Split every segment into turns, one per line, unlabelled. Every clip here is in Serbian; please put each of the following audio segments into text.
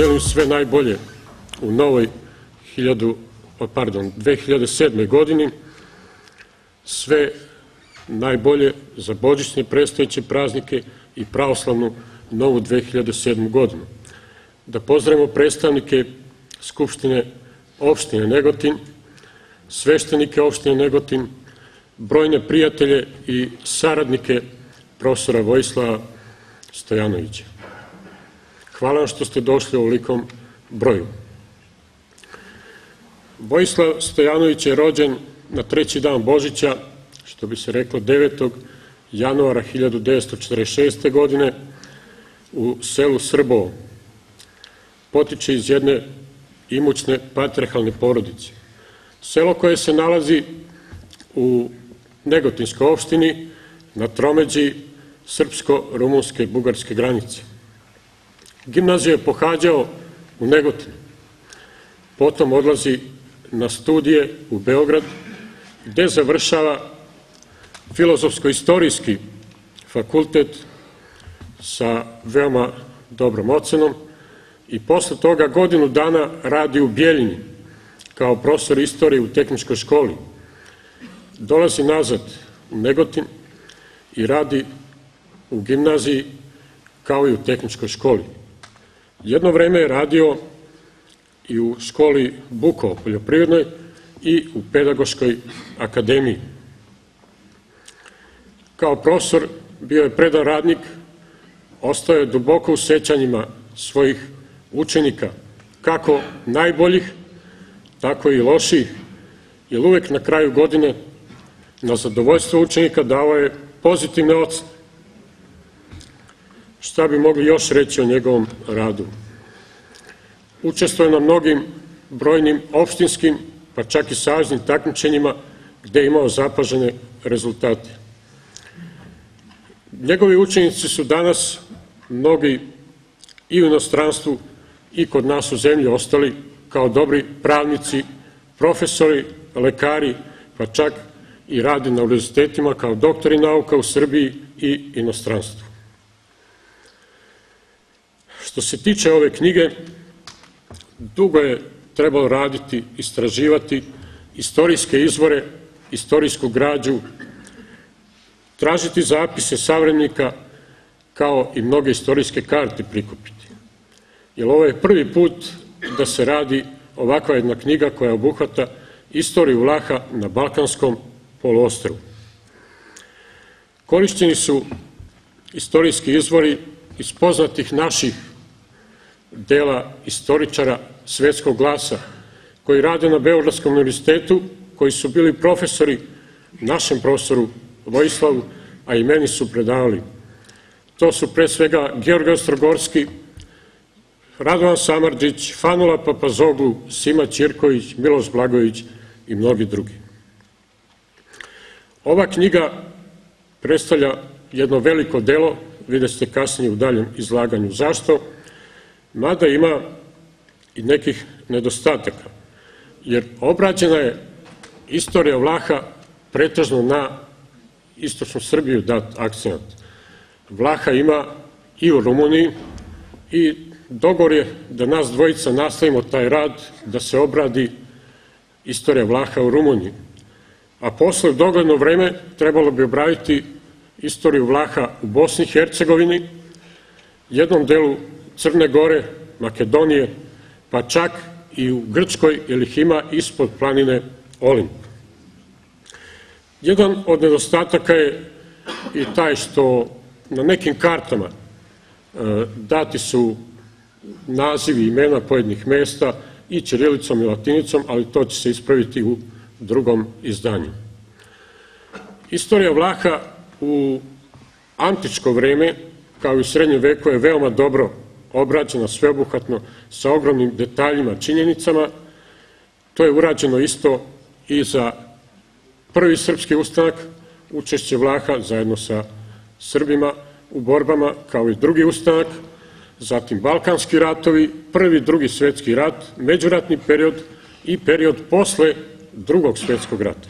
poželim sve najbolje u novoj 1000, pardon, 2007. godini, sve najbolje za božićne predstojeće praznike i pravoslavnu novu 2007. godinu. Da pozdravimo predstavnike Skupštine opštine Negotin, sveštenike opštine Negotin, brojne prijatelje i saradnike profesora Vojislava Stojanovića. Hvala što ste došli u ovolikom broju. Vojislav Stojanović je rođen na treći dan Božića, što bi se reklo 9. januara 1946. godine u selu Srbovo. Potiče iz jedne imućne patriarhalne porodice. Selo koje se nalazi u Negotinskoj opštini na tromeđi srpsko-rumunske bugarske granice. Gimnaziju je pohađao u Negotinu. Potom odlazi na studije u Beograd, gde završava filozofsko-istorijski fakultet sa veoma dobrom ocenom i posle toga godinu dana radi u Bijeljini kao profesor istorije u tehničkoj školi. Dolazi nazad u Negotin i radi u gimnaziji kao i u tehničkoj školi. Jedno vreme je radio i u školi Buko poljoprivrednoj i u pedagoškoj akademiji. Kao profesor bio je predan radnik, ostao je duboko u sećanjima svojih učenika, kako najboljih, tako i loših, jer uvek na kraju godine na zadovoljstvo učenika dao je pozitivne ocene. Šta bi mogli još reći o njegovom radu? Učestvuje na mnogim brojnim opštinskim, pa čak i saveznim takmičenjima gde je imao zapažene rezultate. Njegovi učenici su danas mnogi i u inostranstvu i kod nas u zemlji ostali kao dobri pravnici, profesori, lekari, pa čak i radi na univerzitetima kao doktori nauka u Srbiji i inostranstvu. Što se tiče ove knjige, dugo je trebalo raditi, istraživati istorijske izvore, istorijsku građu, tražiti zapise savremenika kao i mnoge istorijske karte prikupiti. Jer ovo je prvi put da se radi ovakva jedna knjiga koja obuhvata istoriju Vlaha na Balkanskom poluostrvu. Korišćeni su istorijski izvori iz poznatih naših dela istoričara svetskog glasa koji rade na Beogradskom univerzitetu, koji su bili profesori našem profesoru Vojislavu, a i meni su predavali. To su pre svega Georgij Ostrogorski, Radovan Samarđić, Fanula Papazoglu, Sima Ćirković, Miloš Blagović i mnogi drugi. Ova knjiga predstavlja jedno veliko delo, vidjet ste kasnije u daljem izlaganju zašto, mada ima i nekih nedostataka, jer obrađena je istorija Vlaha pretežno na istočnu Srbiju dat akcent. Vlaha ima i u Rumuniji i dogovor je da nas dvojica nastavimo taj rad, da se obradi istorija Vlaha u Rumuniji. A posle dogledno vreme trebalo bi obraditi istoriju Vlaha u Bosni i Hercegovini, jednom delu Crne Gore, Makedonije, pa čak i u Grčkoj, jer ih ima ispod planine Olimp. Jedan od nedostataka je i taj što na nekim kartama e, dati su nazivi imena pojednih mesta i čirilicom i latinicom, ali to će se ispraviti u drugom izdanju. Istorija Vlaha u antičko vreme, kao i u srednjem veku, je veoma dobro obrađena sveobuhvatno sa ogromnim detaljima, činjenicama. To je urađeno isto i za prvi srpski ustanak, učešće Vlaha zajedno sa Srbima u borbama, kao i drugi ustanak, zatim Balkanski ratovi, prvi, drugi svetski rat, međuratni period i period posle drugog svetskog rata.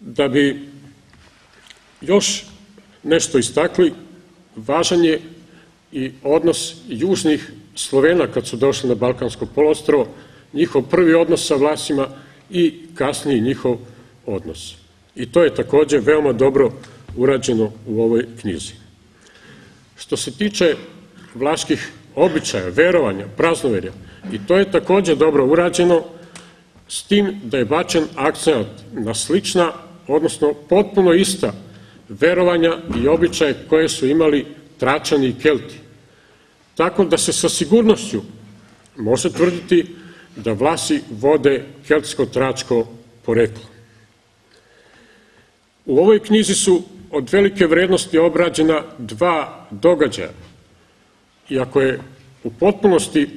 Da bi još nešto istakli, važan je i odnos južnih Slovena kad su došli na Balkansko polostrovo, njihov prvi odnos sa Vlasima i kasniji njihov odnos. I to je takođe veoma dobro urađeno u ovoj knjizi. Što se tiče vlaških običaja, verovanja, praznoverja, i to je takođe dobro urađeno s tim da je bačen akcent na slična, odnosno potpuno ista verovanja i običaje koje su imali Tračani i Kelti. Tako da se sa sigurnošću može tvrditi da Vlasi vode keltsko-tračko poreklo. U ovoj knjizi su od velike vrednosti obrađena dva događaja. Iako je u potpunosti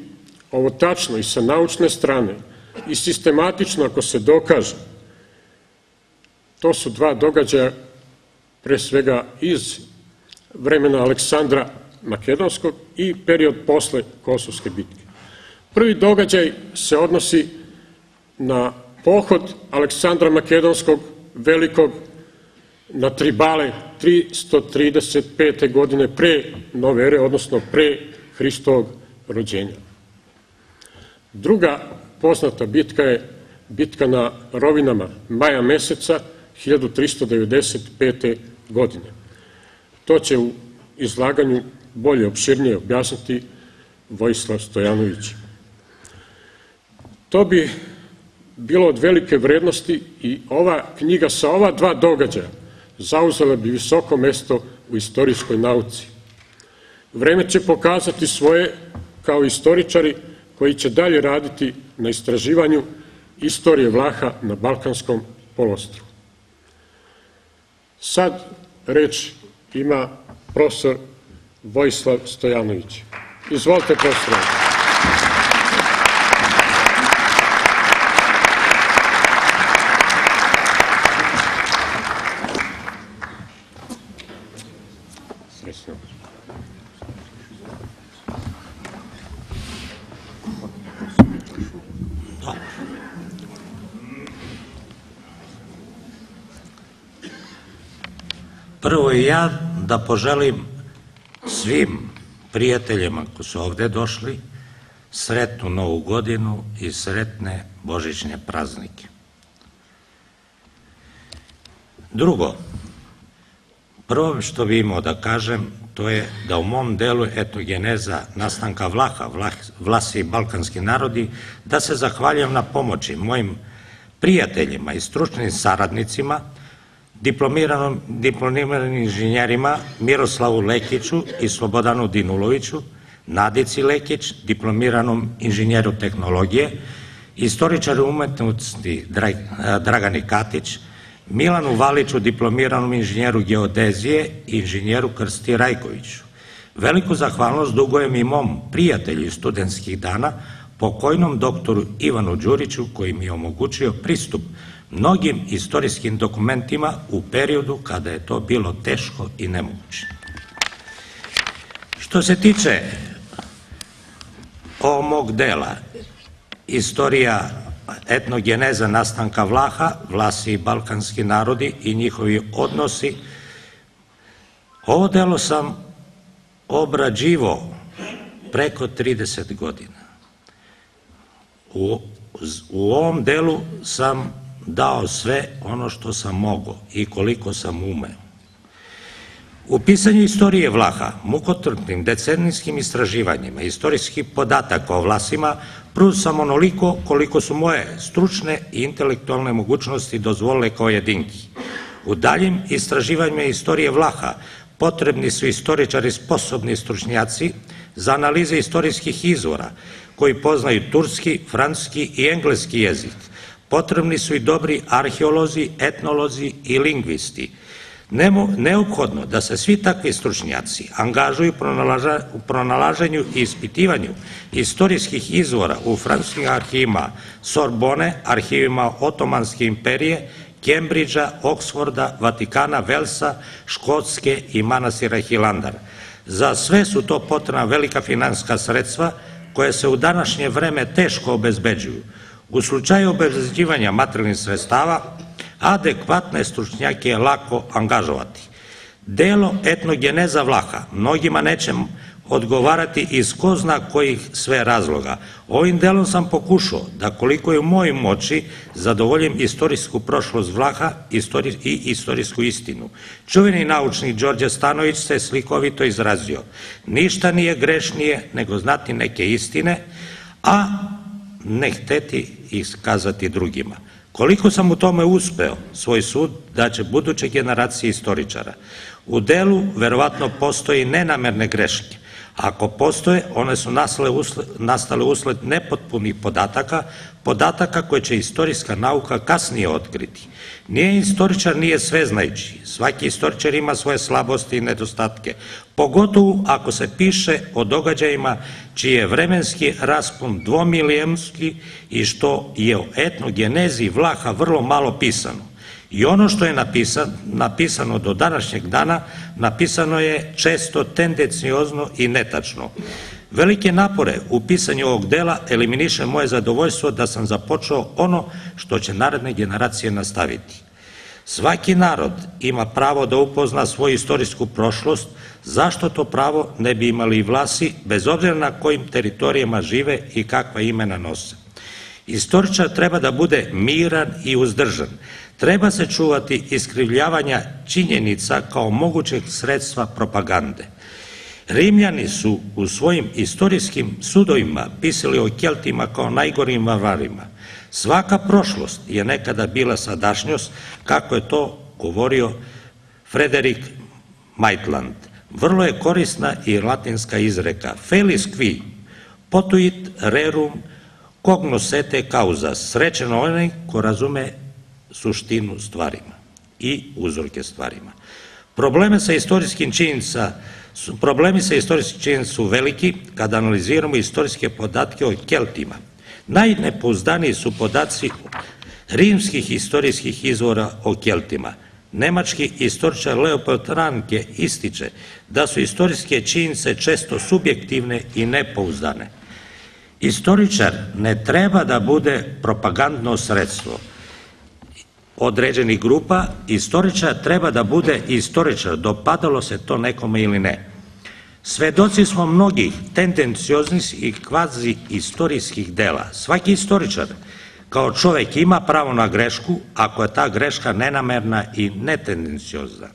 ovo tačno i sa naučne strane i sistematično ako se dokaže, to su dva događaja pre svega iz vremena Aleksandra Makedonskog i period posle Kosovske bitke. Prvi događaj se odnosi na pohod Aleksandra Makedonskog velikog na Tribale 335. godine pre nove ere, odnosno pre Hristovog rođenja. Druga poznata bitka je bitka na rovinama maja meseca 1395. godine. To će u izlaganju bolje, opširnije objasniti Vojislav Stojanović. To bi bilo od velike vrednosti i ova knjiga sa ova dva događaja zauzela bi visoko mesto u istorijskoj nauci. Vreme će pokazati svoje kao istoričari koji će dalje raditi na istraživanju istorije Vlaha na Balkanskom polostru. Sad reč ima profesor Vojislav Stojanović. Izvolite, profesor.
Prvo i ja da poželim svim prijateljima koji su ovde došli sretnu novu godinu i sretne božićne praznike. Drugo, prvo što bi imao da kažem, to je da u mom delu etnogeneza nastanka Vlaha, Vlasi i balkanski narodi, da se zahvaljujem na pomoći mojim prijateljima i stručnim saradnicima, diplomiranim inženjerima Miroslavu Lekiću i Slobodanu Dinuloviću, Nadici Lekić, diplomiranom inženjeru tehnologije, istoričaru umetnosti Dragani Katić, Milanu Valiću, diplomiranom inženjeru geodezije i inženjeru Krsti Rajkoviću. Veliku zahvalnost dugujem i mom prijatelju iz studentskih dana, pokojnom doktoru Ivanu Đuriću, koji mi je omogućio pristup mnogim istorijskim dokumentima u periodu kada je to bilo teško i nemoguće. Što se tiče ovog mog dela, istorija etnogeneza nastanka Vlaha, Vlasi i balkanski narodi i njihovi odnosi, ovo delo sam obrađivo preko 30 godina. U, u ovom delu sam dao sve ono što sam mogao i koliko sam umeo. U pisanju istorije Vlaha, mukotrpnim decenijskim istraživanjima, istorijskih podataka o Vlasima, prvo sam onoliko koliko su moje stručne i intelektualne mogućnosti dozvolile kao jedinki. U daljim istraživanjima istorije Vlaha potrebni su istoričari sposobni stručnjaci za analize istorijskih izvora koji poznaju turski, francuski i engleski jezik, Potrebni su i dobri arheolozi, etnolozi i lingvisti. Neophodno da se svi takvi stručnjaci angažuju u pronalaženju i ispitivanju istorijskih izvora u francuskim arhivima Sorbone, arhivima Otomanske imperije, Kembridža, Oksforda, Vatikana, Velsa, Škotske i manasira Hilandar. Za sve su to potrebna velika finanska sredstva koje se u današnje vreme teško obezbeđuju. U slučaju obezbeđivanja materijalnih sredstava, adekvatne stručnjake je lako angažovati. Delo etnogeneza Vlaha mnogima neće odgovarati iz ko zna kojih sve razloga. Ovim delom sam pokušao da koliko je u mojoj moći zadovoljim istorijsku prošlost Vlaha i istorijsku istinu. Čuveni naučnik Đorđe Stanović se slikovito izrazio. Ništa nije grešnije nego znati neke istine, a ne hteti iskazati drugima. Koliko sam u tome uspeo, svoj sud da će buduće generacije istoričara. U delu verovatno postoji nenamerne greške, Ako postoje, one su nastale usled nepotpunih podataka, podataka koje će istorijska nauka kasnije otkriti. Nije istoričar, nije sveznajući. Svaki istoričar ima svoje slabosti i nedostatke, pogotovo ako se piše o događajima čiji je vremenski raspon dvomilijemski i što je o etnogenezi Vlaha vrlo malo pisano. I ono što je napisano do današnjeg dana, napisano je često tendenciozno i netačno. Velike napore u pisanju ovog dela eliminiše moje zadovoljstvo da sam započeo ono što će naredne generacije nastaviti. Svaki narod ima pravo da upozna svoju istorijsku prošlost, zašto to pravo ne bi imali i vlasi, bez obzira na kojim teritorijama žive i kakva imena nose. Istoričar treba da bude miran i uzdržan, Treba se čuvati iskrivljavanja činjenica kao mogućeg sredstva propagande. Rimljani su u svojim istorijskim sudovima pisali o Keltima kao najgorim varvarima. Svaka prošlost je nekada bila sadašnjost, kako je to govorio Frederik Maitland. Vrlo je korisna i latinska izreka felis qui potuit rerum cognoscete causa, srećen onaj ko razume suštinu stvarima i uzroke stvarima. Probleme sa istorijskim činjenica Problemi sa istorijskim činjenicama su veliki kada analiziramo istorijske podatke o Keltima. Najnepouzdaniji su podaci rimskih istorijskih izvora o Keltima. Nemački istoričar Leopold Ranke ističe da su istorijske činjenice često subjektivne i nepouzdane. Istoričar ne treba da bude propagandno sredstvo, određenih grupa, istoričar treba da bude istoričar, dopadalo se to nekome ili ne. Svedoci smo mnogih tendencioznih i kvazi istorijskih dela. Svaki istoričar kao čovek ima pravo na grešku ako je ta greška nenamerna i netendenciozna.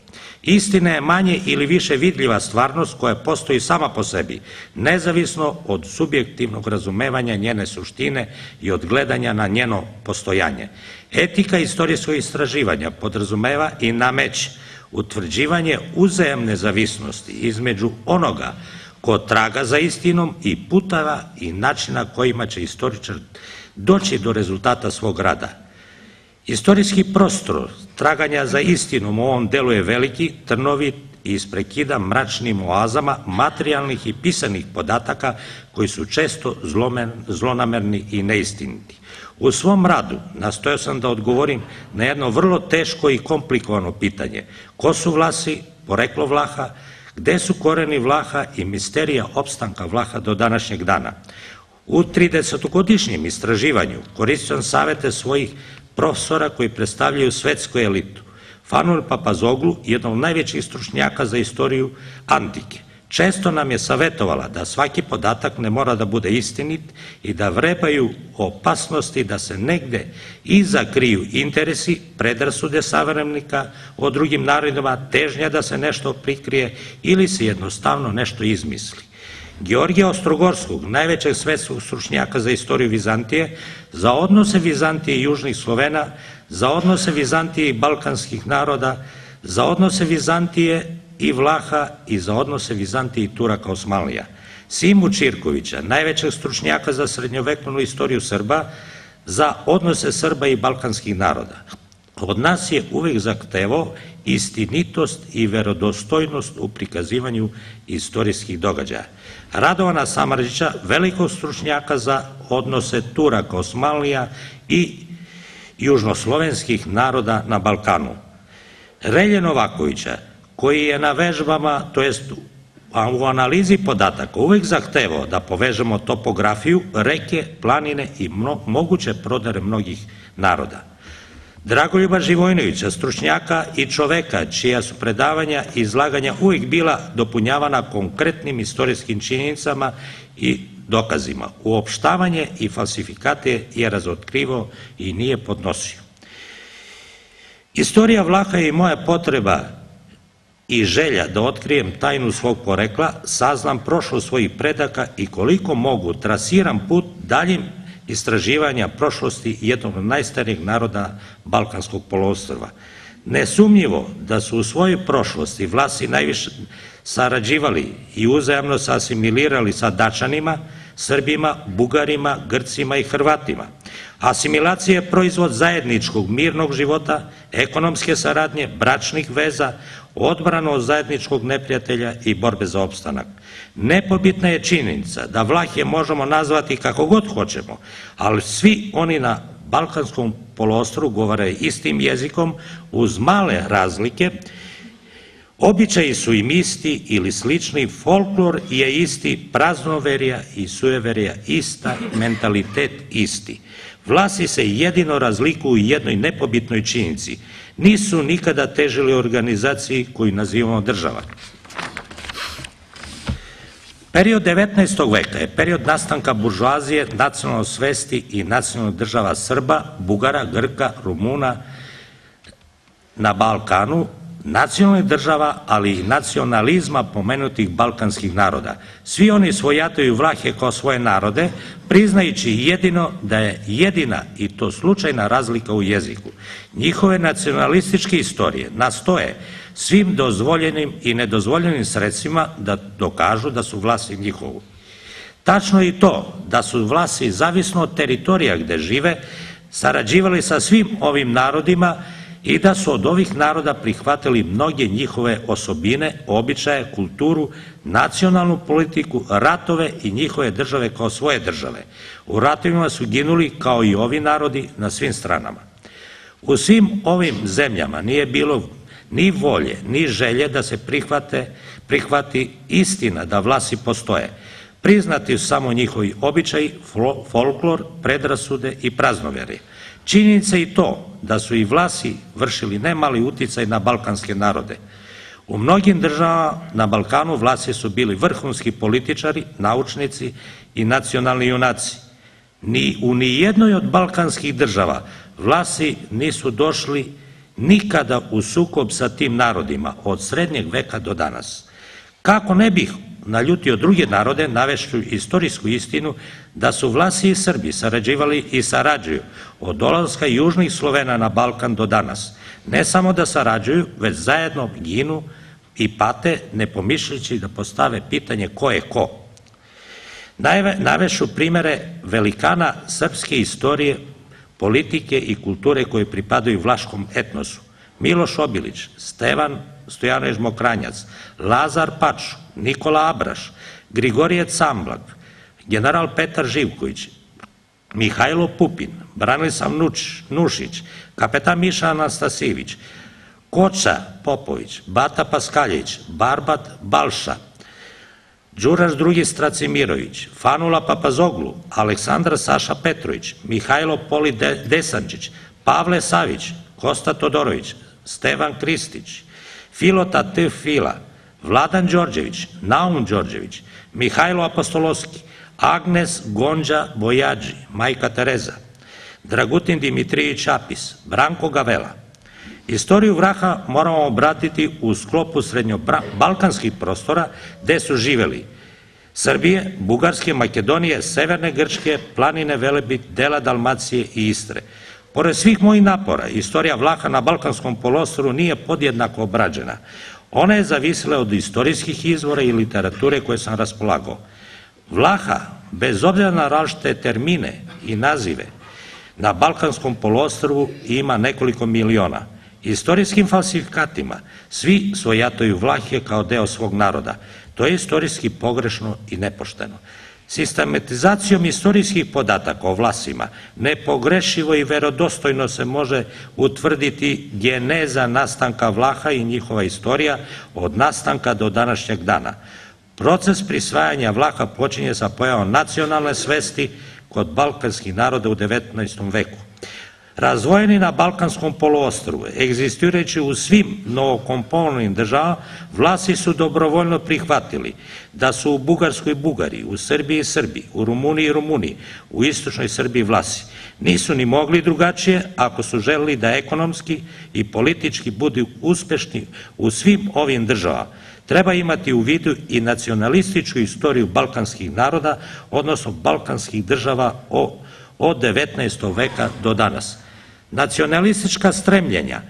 Istina je manje ili više vidljiva stvarnost koja postoji sama po sebi, nezavisno od subjektivnog razumevanja njene suštine i od gledanja na njeno postojanje. Etika istorijskog istraživanja podrazumeva i nameć utvrđivanje uzajemne zavisnosti između onoga ko traga za istinom i putava i načina kojima će istoričar doći do rezultata svog rada. Istorijski prostor traganja za istinom u ovom delu je veliki, trnovit i isprekida mračnim oazama materijalnih i pisanih podataka koji su često zlonamerni i neistiniti. U svom radu nastojao sam da odgovorim na jedno vrlo teško i komplikovano pitanje. Ko su Vlasi, poreklo Vlaha, gde su koreni Vlaha i misterija opstanka Vlaha do današnjeg dana. U 30-godišnjem istraživanju koristio savete svojih profesora koji predstavljaju svetsku elitu. Fanul Papazoglu, jednog najvećih stručnjaka za istoriju antike, često nam je savetovala da svaki podatak ne mora da bude istinit i da vrebaju opasnosti da se negde iza kriju interesi, predrasude savremnika o drugim narodima, težnja da se nešto prikrije ili se jednostavno nešto izmisli. Georgija Ostrogorskog, najvećeg svetskog stručnjaka za istoriju Vizantije, za odnose Vizantije i južnih Slovena, za odnose Vizantije i balkanskih naroda, za odnose Vizantije i Vlaha i za odnose Vizantije i Turaka Osmanlija. Simu Čirkovića, najvećeg stručnjaka za srednjovekovnu istoriju Srba, za odnose Srba i balkanskih naroda. Od nas je uvek zahtevao istinitost i verodostojnost u prikazivanju istorijskih događaja. Radovana Samarđića, velikog stručnjaka za odnose Turaka, Osmanlija i južnoslovenskih naroda na Balkanu. Relje Novakovića, koji je na vežbama, to jest u analizi podataka uvek zahtevao da povežemo topografiju, reke, planine i moguće prodare mnogih naroda. Dragoljuba Živojnovića, stručnjaka i čoveka čija su predavanja i izlaganja uvijek bila dopunjavana konkretnim istorijskim činjenicama i dokazima. Uopštavanje i falsifikate je razotkrivao i nije podnosio. Istorija Vlaha je i moja potreba i želja da otkrijem tajnu svog porekla, saznam prošlost svojih predaka i koliko mogu trasiram put daljim istraživanja prošlosti jednog od najstarijih naroda Balkanskog polostrva. Nesumnjivo da su u svojoj prošlosti vlasi najviše sarađivali i uzajamno se asimilirali sa Dačanima, Srbima, Bugarima, Grcima i Hrvatima. Asimilacija je proizvod zajedničkog mirnog života, ekonomske saradnje, bračnih veza, odbrano od zajedničkog neprijatelja i borbe za opstanak. Nepobitna je činjenica da Vlahije možemo nazvati kako god hoćemo, ali svi oni na Balkanskom polostru govore istim jezikom uz male razlike, Običaji su im isti ili slični, folklor je isti, praznoverija i sujeverija ista, mentalitet isti. Vlasi se jedino razlikuju u jednoj nepobitnoj činjenici. Nisu nikada težili organizaciji koju nazivamo država. Period 19. veka je period nastanka buržuazije, nacionalno svesti i nacionalnog država Srba, Bugara, Grka, Rumuna na Balkanu, nacionalnih država, ali i nacionalizma pomenutih balkanskih naroda. Svi oni svojataju Vlahe kao svoje narode, priznajući jedino da je jedina i to slučajna razlika u jeziku. Njihove nacionalističke istorije nastoje svim dozvoljenim i nedozvoljenim sredstvima da dokažu da su vlasi njihovu. Tačno je i to da su vlasi, zavisno od teritorija gde žive, sarađivali sa svim ovim narodima i da su od ovih naroda prihvatili mnoge njihove osobine, običaje, kulturu, nacionalnu politiku, ratove i njihove države kao svoje države. U ratovima su ginuli kao i ovi narodi na svim stranama. U svim ovim zemljama nije bilo ni volje, ni želje da se prihvate, prihvati istina da vlasi postoje. Priznati samo njihovi običaji, folklor, predrasude i praznoveri. Činjenica i to da su i vlasi vršili nemali uticaj na balkanske narode. U mnogim državama na Balkanu vlasi su bili vrhunski političari, naučnici i nacionalni junaci. Ni u nijednoj od balkanskih država vlasi nisu došli nikada u sukob sa tim narodima od srednjeg veka do danas. Kako ne bih naljutio druge narode, navešću istorijsku istinu da su Vlasi i Srbi sarađivali i sarađuju od dolaska južnih Slovena na Balkan do danas. Ne samo da sarađuju, već zajedno ginu i pate ne pomišljajući da postave pitanje ko je ko. Navešu primere velikana srpske istorije, politike i kulture koje pripadaju vlaškom etnosu. Miloš Obilić, Stevan Stojanović Mokranjac, Lazar Paču, Nikola Abraš, Grigorije Camblak, general Petar Živković, Mihajlo Pupin, Branislav Nušić, kapetan Miša Anastasijević, Koča Popović, Bata Paskaljević, Barbat Balša, Đuraš II. Stracimirović, Fanula Papazoglu, Aleksandar Saša Petrović, Mihajlo Poli Desančić, Pavle Savić, Kosta Todorović, Stevan Kristić, Filota T. Fila, Vladan Đorđević, Naum Đorđević, Mihajlo Apostolovski, Agnes Gonđa Bojađi, Majka Tereza, Dragutin Dimitrijević Apis, Branko Gavela. Istoriju Vraha moramo obratiti u sklopu srednjobalkanskih prostora gde su živeli Srbije, Bugarske, Makedonije, Severne Grčke, planine Velebit, dela Dalmacije i Istre. Pored svih mojih napora, istorija Vlaha na Balkanskom polostoru nije podjednako obrađena. Ona je zavisila od istorijskih izvora i literature koje sam raspolagao. Vlaha, bez obzira na različite termine i nazive, na Balkanskom polostrvu ima nekoliko miliona. Istorijskim falsifikatima svi svojataju Vlahije kao deo svog naroda. To je istorijski pogrešno i nepošteno. Sistematizacijom istorijskih podataka o vlasima nepogrešivo i verodostojno se može utvrditi geneza nastanka Vlaha i njihova istorija od nastanka do današnjeg dana. Proces prisvajanja Vlaha počinje sa pojavom nacionalne svesti kod balkanskih naroda u 19. veku. Razvojeni na Balkanskom poluostrvu, egzistirajući u svim novokomponovanim državama, vlasti su dobrovoljno prihvatili da su u Bugarskoj Bugari, u Srbiji Srbi, u Rumuniji Rumuniji, u istočnoj Srbiji vlasi. Nisu ni mogli drugačije ako su želeli da ekonomski i politički budu uspešni u svim ovim državama. Treba imati u vidu i nacionalističku istoriju balkanskih naroda, odnosno balkanskih država od 19. veka do danas. Nacionalistička stremljenja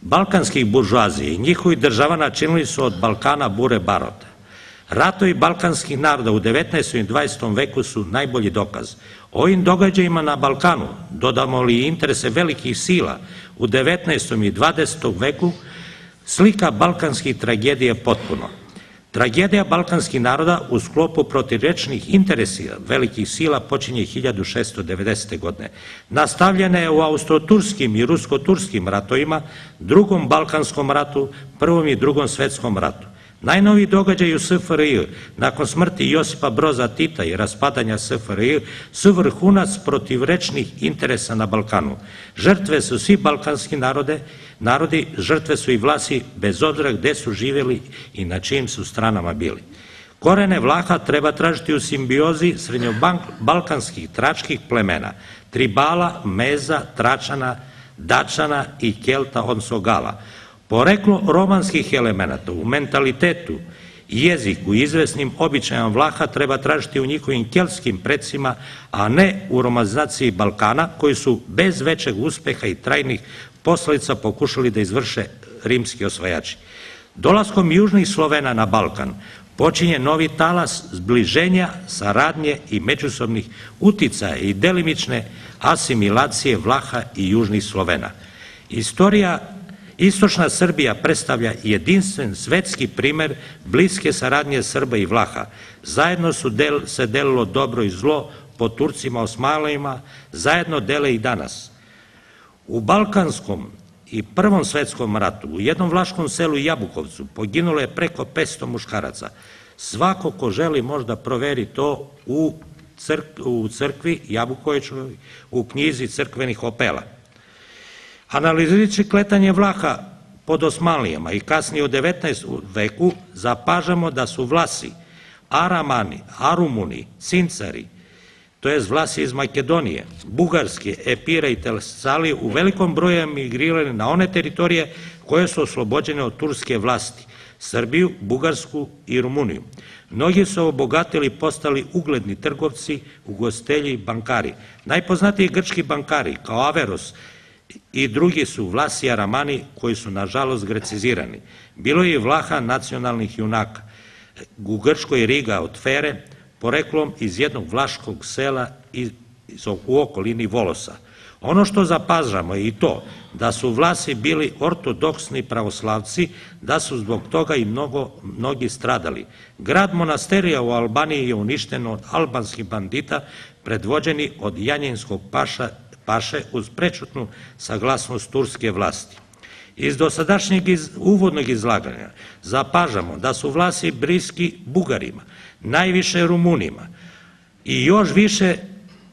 balkanskih buržuazije i njihovih država načinili su od Balkana bure barota. Ratovi balkanskih naroda u 19. i 20. veku su najbolji dokaz. Ovim događajima na Balkanu, dodamo li interese velikih sila u 19. i 20. veku, slika balkanskih tragedija potpuno. Tragedija balkanskih naroda u sklopu protirečnih interesija velikih sila počinje 1690. godine. Nastavljena je u austro-turskim i rusko-turskim ratovima, drugom balkanskom ratu, prvom i drugom svetskom ratu. Najnoviji događaj u SFRJ nakon smrti Josipa Broza Tita i raspadanja SFRJ su vrhunac protivrečnih interesa na Balkanu. Žrtve su svi balkanski narode, narodi, žrtve su i vlasi bez obzira gde su živjeli i na čijim su stranama bili. Korene Vlaha treba tražiti u simbiozi srednjobalkanskih tračkih plemena, Tribala, Meza, Tračana, Dačana i Kelta, odnosno Gala, Poreklo romanskih elemenata u mentalitetu, jeziku i izvesnim običajama Vlaha treba tražiti u njihovim kelskim predsima, a ne u romazaciji Balkana, koji su bez većeg uspeha i trajnih posledica pokušali da izvrše rimski osvajači. Dolaskom južnih Slovena na Balkan počinje novi talas zbliženja, saradnje i međusobnih uticaja i delimične asimilacije Vlaha i južnih Slovena. Istorija Istočna Srbija predstavlja jedinstven svetski primer bliske saradnje Srba i Vlaha. Zajedno su se delilo dobro i zlo po Turcima, Osmalima, zajedno dele i danas. U Balkanskom i Prvom svetskom ratu u jednom vlaškom selu Jabukovcu poginulo je preko 500 muškaraca. Svako ko želi možda proveri to u, crkvi Jabukovićovoj, u knjizi crkvenih opela. Analizirajući kletanje Vlaha pod Osmanlijama i kasnije u 19. veku, zapažamo da su Vlasi, Aramani, Arumuni, Cincari, to je Vlasi iz Makedonije, Bugarske, Epira i Telesali u velikom broju emigrirali na one teritorije koje su oslobođene od turske vlasti, Srbiju, Bugarsku i Rumuniju. Mnogi su obogatili i postali ugledni trgovci, ugostelji i bankari. Najpoznatiji grčki bankari, kao Averos, i drugi su Vlasi Aramani koji su nažalost grecizirani. Bilo je i Vlaha nacionalnih junaka. U Grčkoj Riga od Fere, poreklom iz jednog vlaškog sela u okolini Volosa. Ono što zapažamo je i to da su Vlasi bili ortodoksni pravoslavci, da su zbog toga i mnogo, mnogi stradali. Grad monasterija u Albaniji je uništen od albanskih bandita predvođeni od Janjinskog paša paše uz prečutnu saglasnost turske vlasti. Iz dosadašnjeg uvodnog izlaganja zapažamo da su vlasi briski Bugarima, najviše Rumunima i još više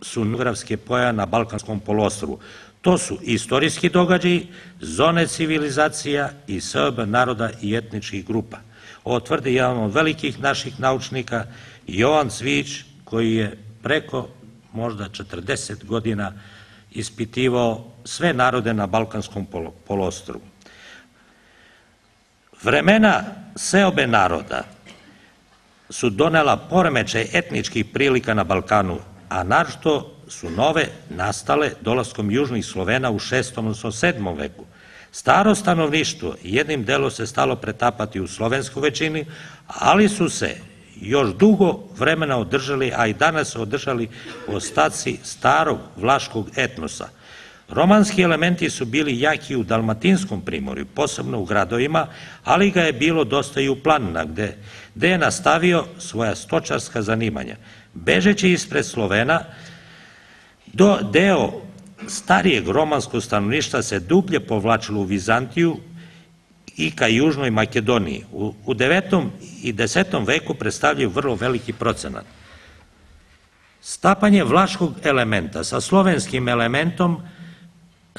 su nugravske poja na Balkanskom polostrovu. To su istorijski događaji, zone civilizacija i srba naroda i etničkih grupa. Ovo tvrdi jedan od velikih naših naučnika, Jovan Cvić, koji je preko možda 40 godina ispitivao sve narode na Balkanskom polostru. Vremena seobe naroda su donela poremećaj etničkih prilika na Balkanu, a našto su nove nastale dolaskom južnih Slovena u 6. odnosno 7. veku. Staro stanovništvo jednim delom se stalo pretapati u slovensku većini, ali su se još dugo vremena održali, a i danas održali ostaci starog vlaškog etnosa. Romanski elementi su bili jaki u Dalmatinskom primorju, posebno u gradovima, ali ga je bilo dosta i u planina, gde, gde je nastavio svoja stočarska zanimanja. Bežeći ispred Slovena, do deo starijeg romanskog stanovništva se dublje povlačilo u Vizantiju, i ka Južnoj Makedoniji. U, u 9. i 10. veku predstavljaju vrlo veliki procenat. Stapanje vlaškog elementa sa slovenskim elementom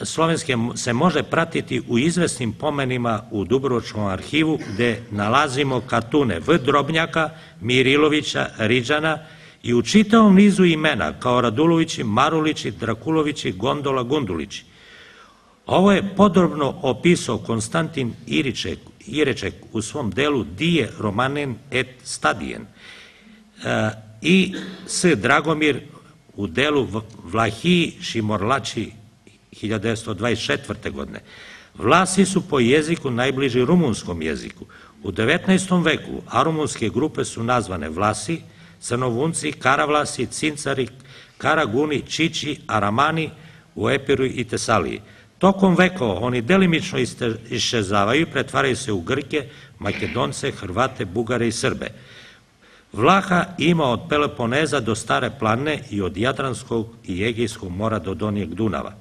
slovenske se može pratiti u izvesnim pomenima u Dubrovačkom arhivu gde nalazimo kartune V. Drobnjaka, Mirilovića, Riđana i u čitavom nizu imena kao Radulovići, Marulići, Drakulovići, Gondola, Gundulići. Ovo je podrobno opisao Konstantin Iriček, Ireček u svom delu Die Romanen et Stadien e, i S. Dragomir u delu Vlahiji Šimorlači 1924. godine. Vlasi su po jeziku najbliži rumunskom jeziku. U 19. veku arumunske grupe su nazvane Vlasi, Crnovunci, Karavlasi, Cincari, Karaguni, Čići, Aramani u Epiru i Tesaliji. Tokom vekova oni delimično iščezavaju i pretvaraju se u Grke, Makedonce, Hrvate, Bugare i Srbe. Vlaha ima od Peloponeza do Stare planine i od Jadranskog i Egijskog mora do Donijeg Dunava.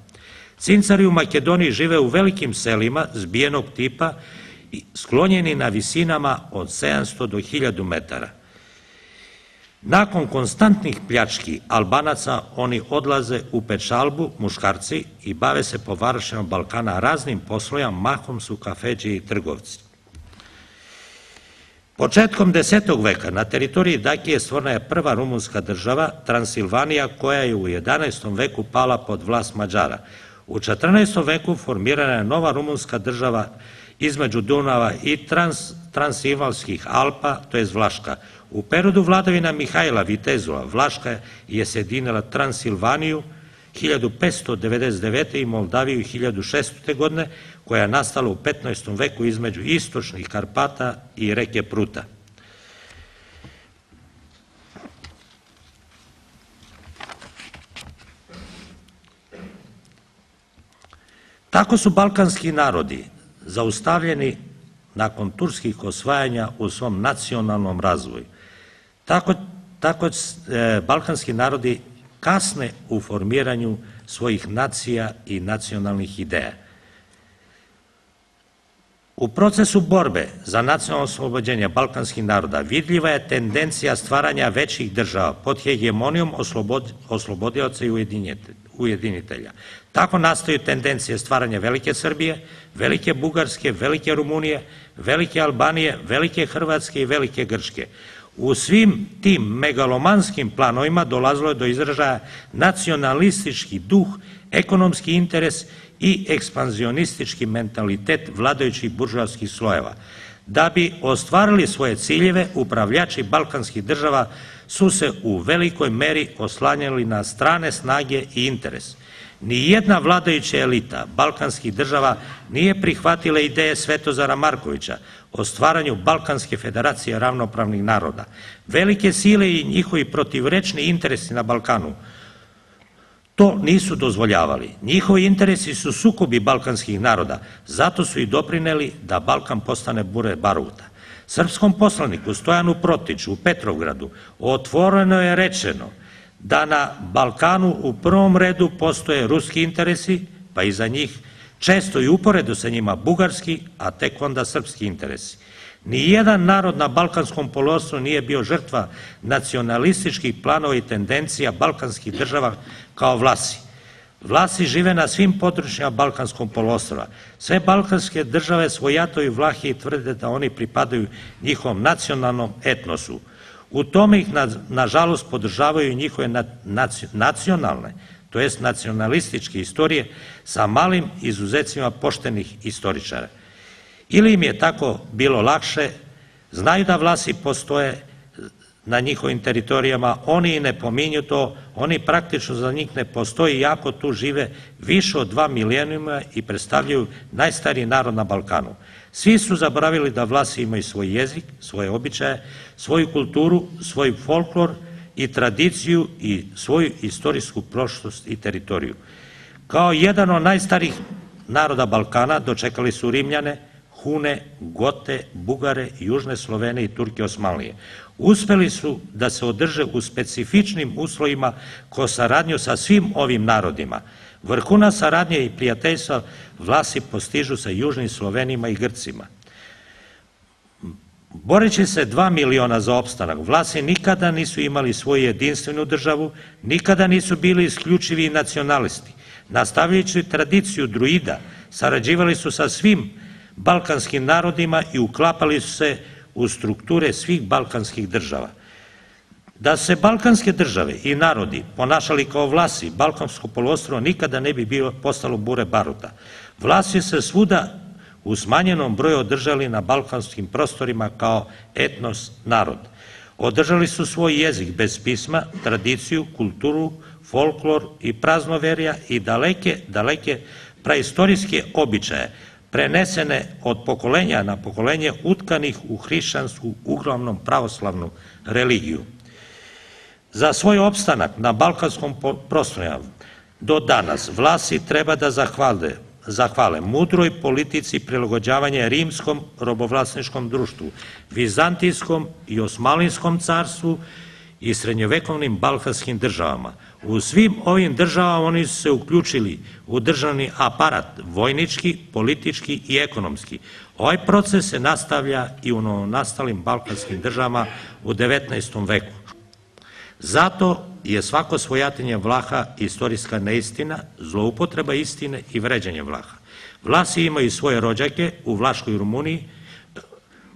Cincari u Makedoniji žive u velikim selima zbijenog tipa sklonjeni na visinama od 700 do 1000 metara. Nakon konstantnih pljački Albanaca oni odlaze u Pečalbu, muškarci, i bave se po varšima Balkana raznim poslovima, mahom su kafeđi i trgovci. Početkom 10. veka na teritoriji Dakije stvorna je prva rumunska država, Transilvanija, koja je u 11. veku pala pod vlast Mađara. U 14. veku formirana je nova rumunska država između Dunava i Trans, Transilvanskih Alpa, to je Vlaška. U periodu vladavina Mihajla Vitezova Vlaška je sjedinila Transilvaniju 1599. i Moldaviju 1600. godine, koja je nastala u 15. veku između istočnih Karpata i reke Pruta. Tako su balkanski narodi zaustavljeni nakon turskih osvajanja u svom nacionalnom razvoju. Tako, tako e, balkanski narodi kasne u formiranju svojih nacija i nacionalnih ideja. U procesu borbe za nacionalno oslobođenje balkanskih naroda vidljiva je tendencija stvaranja većih država pod hegemonijom oslobodioca i ujedinitelja. Tako nastaju tendencije stvaranja Velike Srbije, Velike Bugarske, Velike Rumunije, Velike Albanije, Velike Hrvatske i Velike Grčke. U svim tim megalomanskim planovima dolazilo je do izražaja nacionalistički duh, ekonomski interes i ekspanzionistički mentalitet vladajućih buržovskih slojeva. Da bi ostvarili svoje ciljeve, upravljači balkanskih država su se u velikoj meri oslanjali na strane snage i interes. Ni jedna vladajuća elita balkanskih država nije prihvatila ideje Svetozara Markovića o stvaranju Balkanske federacije ravnopravnih naroda. Velike sile i njihovi protivrečni interesi na Balkanu to nisu dozvoljavali. Njihovi interesi su sukobi balkanskih naroda, zato su i doprineli da Balkan postane bure baruta. Srpskom poslaniku Stojanu Protiću u Petrovgradu otvoreno je rečeno da na Balkanu u prvom redu postoje ruski interesi, pa i za njih često i uporedo sa njima bugarski, a tek onda srpski interesi. Nijedan narod na Balkanskom poloostru nije bio žrtva nacionalističkih planova i tendencija balkanskih država kao vlasi. Vlasi žive na svim područjima Balkanskog polostrova. Sve balkanske države svojatovi Vlahi tvrde da oni pripadaju njihovom nacionalnom etnosu. U tome ih, nažalost, podržavaju njihove nacionalne, to jest nacionalističke istorije sa malim izuzecima poštenih istoričara. Ili im je tako bilo lakše, znaju da vlasi postoje na njihovim teritorijama, oni i ne pominju to, oni praktično za njih ne postoji, jako tu žive više od dva milijenima i predstavljaju najstariji narod na Balkanu. Svi su zaboravili da vlasi imaju svoj jezik, svoje običaje, svoju kulturu, svoj folklor i tradiciju i svoju istorijsku prošlost i teritoriju. Kao jedan od najstarijih naroda Balkana dočekali su Rimljane, Hune, Gote, Bugare, Južne Slovene i Turke Osmanlije. Uspeli su da se održe u specifičnim uslovima ko saradnju sa svim ovim narodima. Vrhuna saradnje i prijateljstva vlasi postižu sa južnim Slovenima i Grcima. Boreći se dva miliona za opstanak, Vlasi nikada nisu imali svoju jedinstvenu državu, nikada nisu bili isključivi nacionalisti. Nastavljajući tradiciju druida, sarađivali su sa svim balkanskim narodima i uklapali su se u strukture svih balkanskih država. Da se balkanske države i narodi ponašali kao vlasi, Balkansko polostrovo nikada ne bi bilo postalo bure baruta. Vlasi se svuda u smanjenom broju održali na balkanskim prostorima kao etnos narod. Održali su svoj jezik bez pisma, tradiciju, kulturu, folklor i praznoverja i daleke, daleke praistorijske običaje, prenesene od pokolenja na pokolenje utkanih u hrišćansku, uglavnom pravoslavnu religiju. Za svoj opstanak na balkanskom prostoru do danas vlasi treba da zahvale zahvale mudroj politici prilagođavanja rimskom robovlasničkom društvu, vizantijskom i osmalinskom carstvu i srednjovekovnim balkanskim državama. U svim ovim državama oni su se uključili u državni aparat, vojnički, politički i ekonomski. Ovaj proces se nastavlja i u novonastalim balkanskim državama u 19. veku. Zato je svako svojatanje Vlaha istorijska neistina, zloupotreba istine i vređanje Vlaha. Vlasi imaju svoje rođake u Vlaškoj Rumuniji,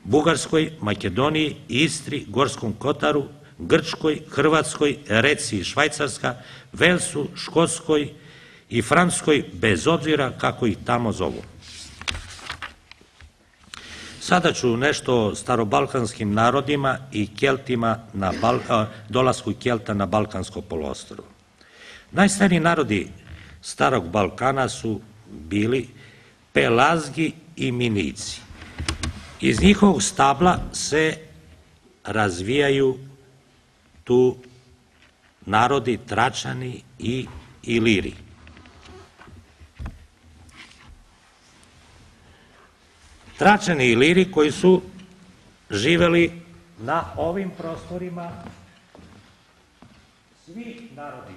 Bugarskoj, Makedoniji, Istri, Gorskom Kotaru, Grčkoj, Hrvatskoj, Reci Švajcarska, Velsu, Škotskoj i Franskoj, bez obzira kako ih tamo zovu. Sada ću nešto o starobalkanskim narodima i keltima na Bal, dolasku kelta na Balkansko polostro. Najstariji narodi starog Balkana su bili Pelazgi i Minici. Iz njihovog stabla se razvijaju tu narodi Tračani i Iliri. Tračani i Liri koji su živeli na ovim prostorima svi narodi.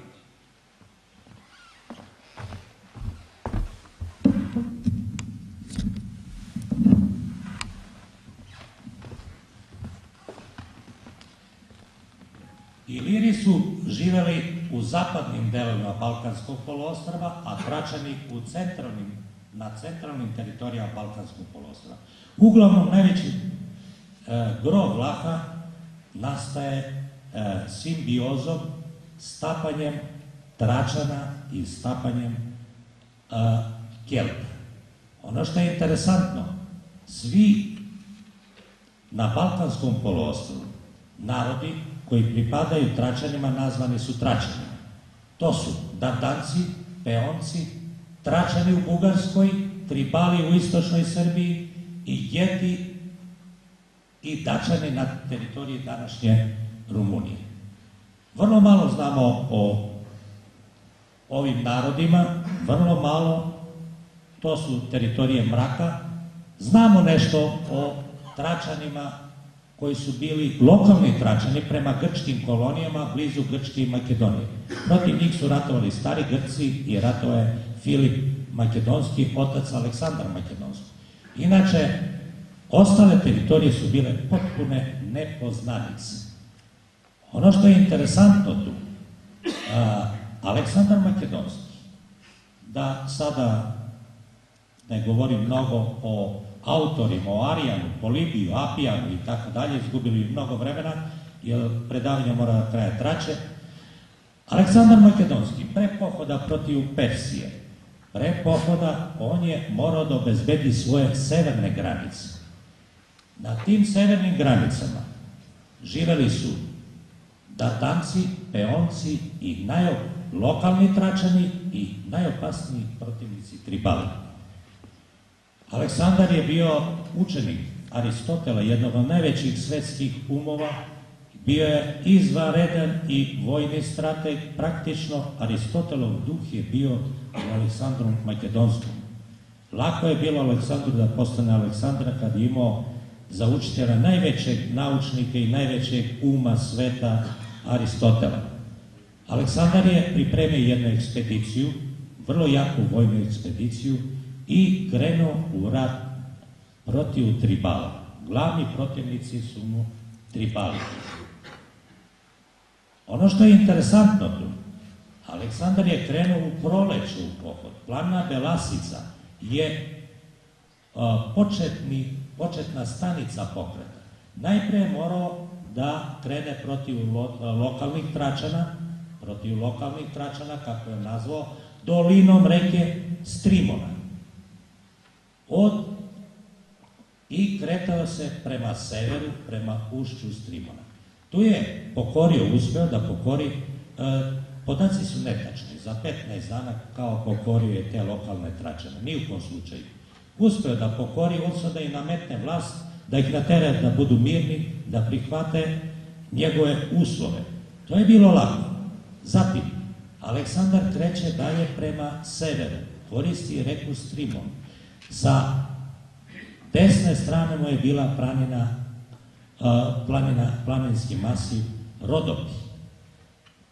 Iliri su živeli u zapadnim delovima Balkanskog poluostrava, a Tračani u centralnim na centralnim teritorijama Balkanskog polostrava. Uglavnom, najveći e, gro Vlaha nastaje e, simbiozom, stapanjem Tračana i stapanjem e, Kelta. Ono što je interesantno, svi na Balkanskom poluostrvu narodi koji pripadaju Tračanima nazvani su Tračanima. To su Dardanci, Peonci, Tračani u Bugarskoj, Tribali u istočnoj Srbiji i Jeti i Dačani na teritoriji današnje Rumunije. Vrlo malo znamo o ovim narodima, vrlo malo, to su teritorije mraka, znamo nešto o Tračanima koji su bili lokalni tračani prema grčkim kolonijama blizu Grčke i Makedonije. Protiv njih su ratovali stari Grci i ratove Filip Makedonski, otac Aleksandar Makedonski. Inače, ostale teritorije su bile potpune nepoznanice. Ono što je interesantno tu, Aleksandar Makedonski, da sada ne govorim mnogo o autorima, o Arijanu, Polibiju, Apijanu i tako dalje, izgubili mnogo vremena, jer predavanje mora da traje trače. Aleksandar Makedonski, pre pohoda protiv Persije, pre pohoda on je morao da obezbedi svoje severne granice. Na tim severnim granicama živeli su datanci, peonci i lokalni tračani i najopasniji protivnici tribali. Aleksandar je bio učenik Aristotela, jednog od najvećih svetskih umova, bio je izvaredan i vojni strateg, praktično Aristotelov duh je bio u Aleksandru Makedonskom. Lako je bilo Aleksandru da postane Aleksandra kad je imao za učitelja najvećeg naučnika i najvećeg uma sveta Aristotela. Aleksandar je pripremio jednu ekspediciju, vrlo jaku vojnu ekspediciju, i krenuo u rat protiv Tribala. glavni protivnici su mu tribali. Ono što je interesantno tu, Aleksandar je krenuo u proleću u pohod. Planina Belasica je početni, početna stanica pokreta. Najpre je morao da krene protiv lokalnih tračana, protiv lokalnih tračana, kako je nazvao, dolinom reke Strimona. Od, I kretao se prema severu, prema ušću Strimona. Tu je pokorio, uspeo da pokori, e, podaci su netačni, za 15 dana kao pokorio je te lokalne tračane, ni u kom slučaju. Uspeo da pokori, odnosno da i nametne vlast, da ih natere da budu mirni, da prihvate njegove uslove. To je bilo lako. Zatim, Aleksandar kreće dalje prema severu, koristi reku Strimon. Sa desne strane mu je bila planina, planina planinski masiv Rodopi.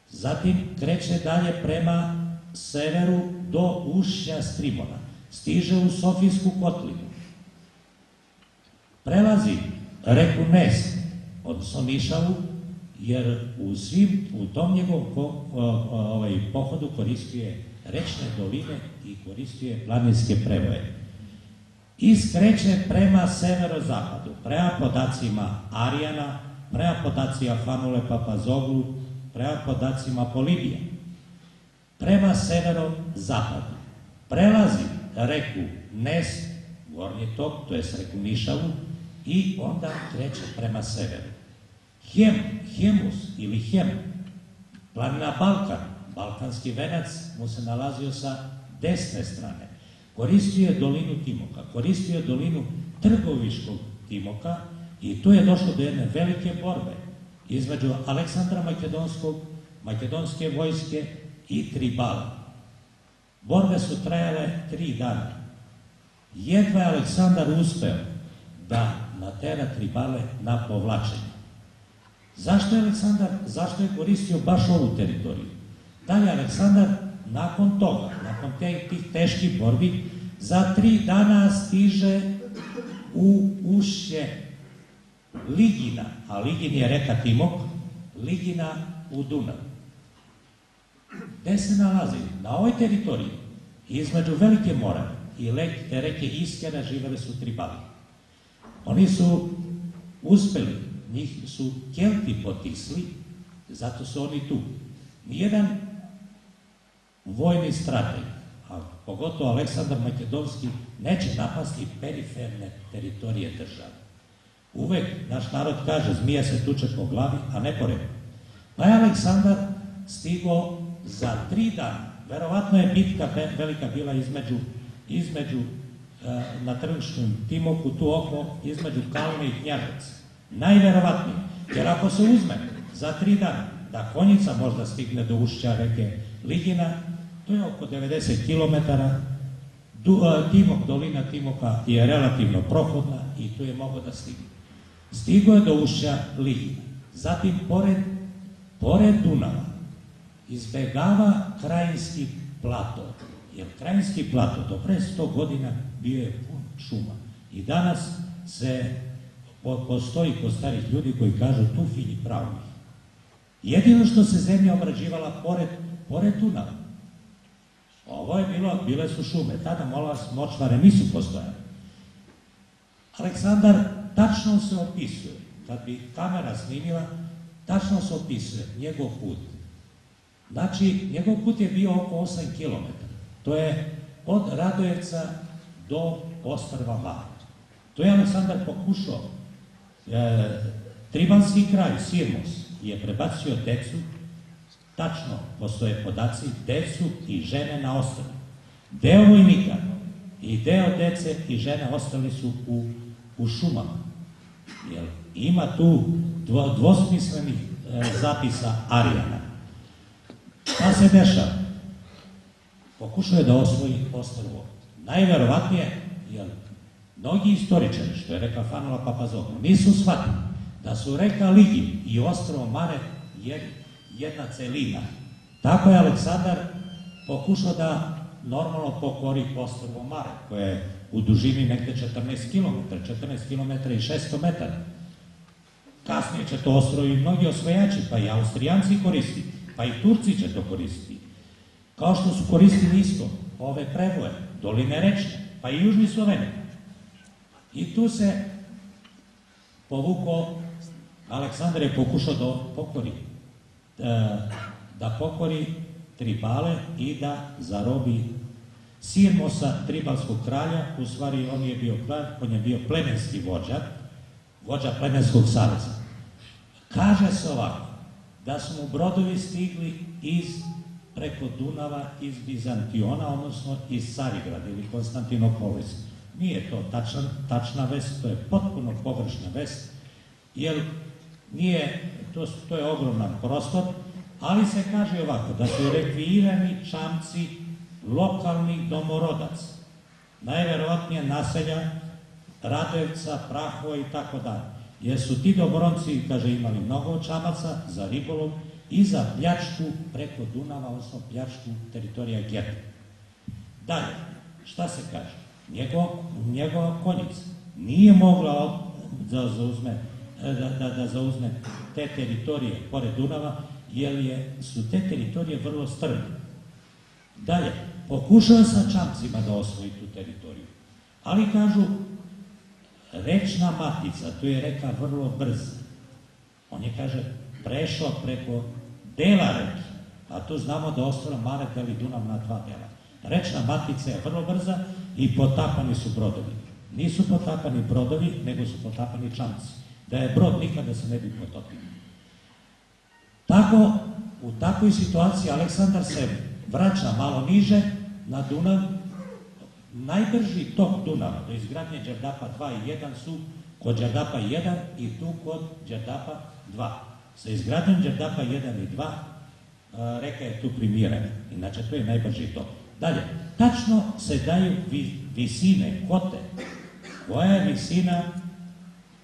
Zatim kreće dalje prema severu do ušća Strimona. Stiže u Sofijsku kotlinu. Prelazi reku Nes, odnosno Nišavu, jer u svim, u tom njegovom ovaj, pohodu koristio je rečne doline i koristio je planinske prevoje. Iskreće prema severozapadu, prema podacima Arijana, prema podacima Fanule Papazoglu, prema podacima Polibija, prema severozapadu. Prelazi reku Nes, gornji tok, to je reku Nišavu, i onda kreće prema severu. Hem, Hemus ili Hem, planina Balkan, balkanski venac mu se nalazio sa desne strane. Koristio je dolinu Timoka, koristio je dolinu Trgoviškog Timoka i tu je došlo do jedne velike borbe između Aleksandra Makedonskog, makedonske vojske i Tribala. Borbe su trajale tri dana. Jedva je Aleksandar uspeo da natera Tribale na povlačenje. Zašto je Aleksandar, zašto je koristio baš ovu teritoriju? Da li Aleksandar nakon toga, nakon te, tih teških borbi, za tri dana stiže u ušće Ligina, a Ligin je reka Timok, Ligina u Dunav. Gde se nalazi? Na ovoj teritoriji, između Velike Morave i reke Iskera živele su tribali. Oni su uspeli njih su Kelti potisli, zato su oni tu. Nijedan vojni strateg, pogotovo Aleksandar Makedonski, neće napasti periferne teritorije države. Uvek naš narod kaže, zmija se tuče po glavi, a ne po repu. Pa je Aleksandar stigo za tri dana. Verovatno je bitka velika bila između, između e, na tržišnom Timoku, tu oko, između Kalne i Knjaževca. Najverovatnije. Jer ako se uzme za tri dana da konjica možda stigne do ušća reke Ligina, to je oko 90 km, Timok, dolina Timoka je relativno prohodna i tu je mogo da stigne. Stigo je do ušća Ligina. Zatim, pored, pored Dunava, izbegava krajinski plato. Jer krajinski plato do pre 100 godina bio je pun šuma. I danas se postoji kod starih ljudi koji kažu tu finji pravnih. Jedino što se zemlja obrađivala pored, pored Dunava. Ovo je bilo, bile su šume. Tada, vas, močvare nisu postojale. Aleksandar tačno se opisuje, kad bi kamera snimila, tačno se opisuje njegov put. Znači, njegov put je bio oko 8 km. To je od Radojevca do Ostrva Bar. To je Aleksandar pokušao E, Tribanski kraj, Sirmos, je prebacio decu, tačno postoje podaci, decu i žene na ostrvu. Deo vojnika i deo dece i žene ostali su u, u šumama. Jer ima tu dvo, dvosmislenih e, zapisa Arijana. Šta se dešava? Pokušao je da osvoji ostrvo. Najverovatnije, jer Mnogi istoričari, što je rekla Fanula Papazoglu, nisu shvatili da su reka Ligi i ostrovo Mare jedna celina. Tako je Aleksandar pokušao da normalno pokori ostrvo Mare, koje je u dužini negde 14 km, 14 km i 600 metara. Kasnije će to ostrvo i mnogi osvajači, pa i Austrijanci koristiti, pa i Turci će to koristiti. Kao što su koristili isto ove prevoje, doline rečne, pa i Južni Slovenija. I tu se povuko, Aleksandar je pokušao da pokori, da, da pokori tribale i da zarobi Sirmosa, tribalskog kralja, u stvari on je bio on je bio plemenski vođa, vođa plemenskog saveza. Kaže se ovako, da su mu brodovi stigli iz preko Dunava iz Bizantiona, odnosno iz Carigrada ili Konstantinopolis. Nije to tačan, tačna vest, to je potpuno pogrešna vest, jer nije, to, to je ogroman prostor, ali se kaže ovako, da su rekvirani čamci lokalnih domorodaca, najverovatnije naselja Radevca, Prahova i tako dalje. Jer su ti domoronci, kaže, imali mnogo čamaca za ribolov i za pljačku preko Dunava, odnosno pljačku teritorija Geta. Dalje, šta se kaže? Njegov, njegova konjica nije mogla da zauzme, da, da, da zauzme te teritorije pored Dunava, jer je, su te teritorije vrlo strne. Dalje, pokušao sa čamcima da osvoji tu teritoriju, ali kažu, rečna matica, tu je reka vrlo brza. On je, kaže, prešao preko dela reke, a tu znamo da ostrava Mare deli Dunav na dva dela. Rečna matica je vrlo brza i potapani su brodovi. Nisu potapani brodovi, nego su potapani čamci. Da je brod nikada se ne bi potopio. Tako, u takvoj situaciji Aleksandar se vraća malo niže na Dunav. Najbrži tok Dunava do izgradnje Đerdapa 2 i 1 su kod Đerdapa 1 i tu kod Đerdapa 2. Sa izgradnjom Đerdapa 1 i 2 reka je tu primirena. Inače, to je najbrži tok. Dalje, tačno se daju vi, visine, kote. Koja je visina,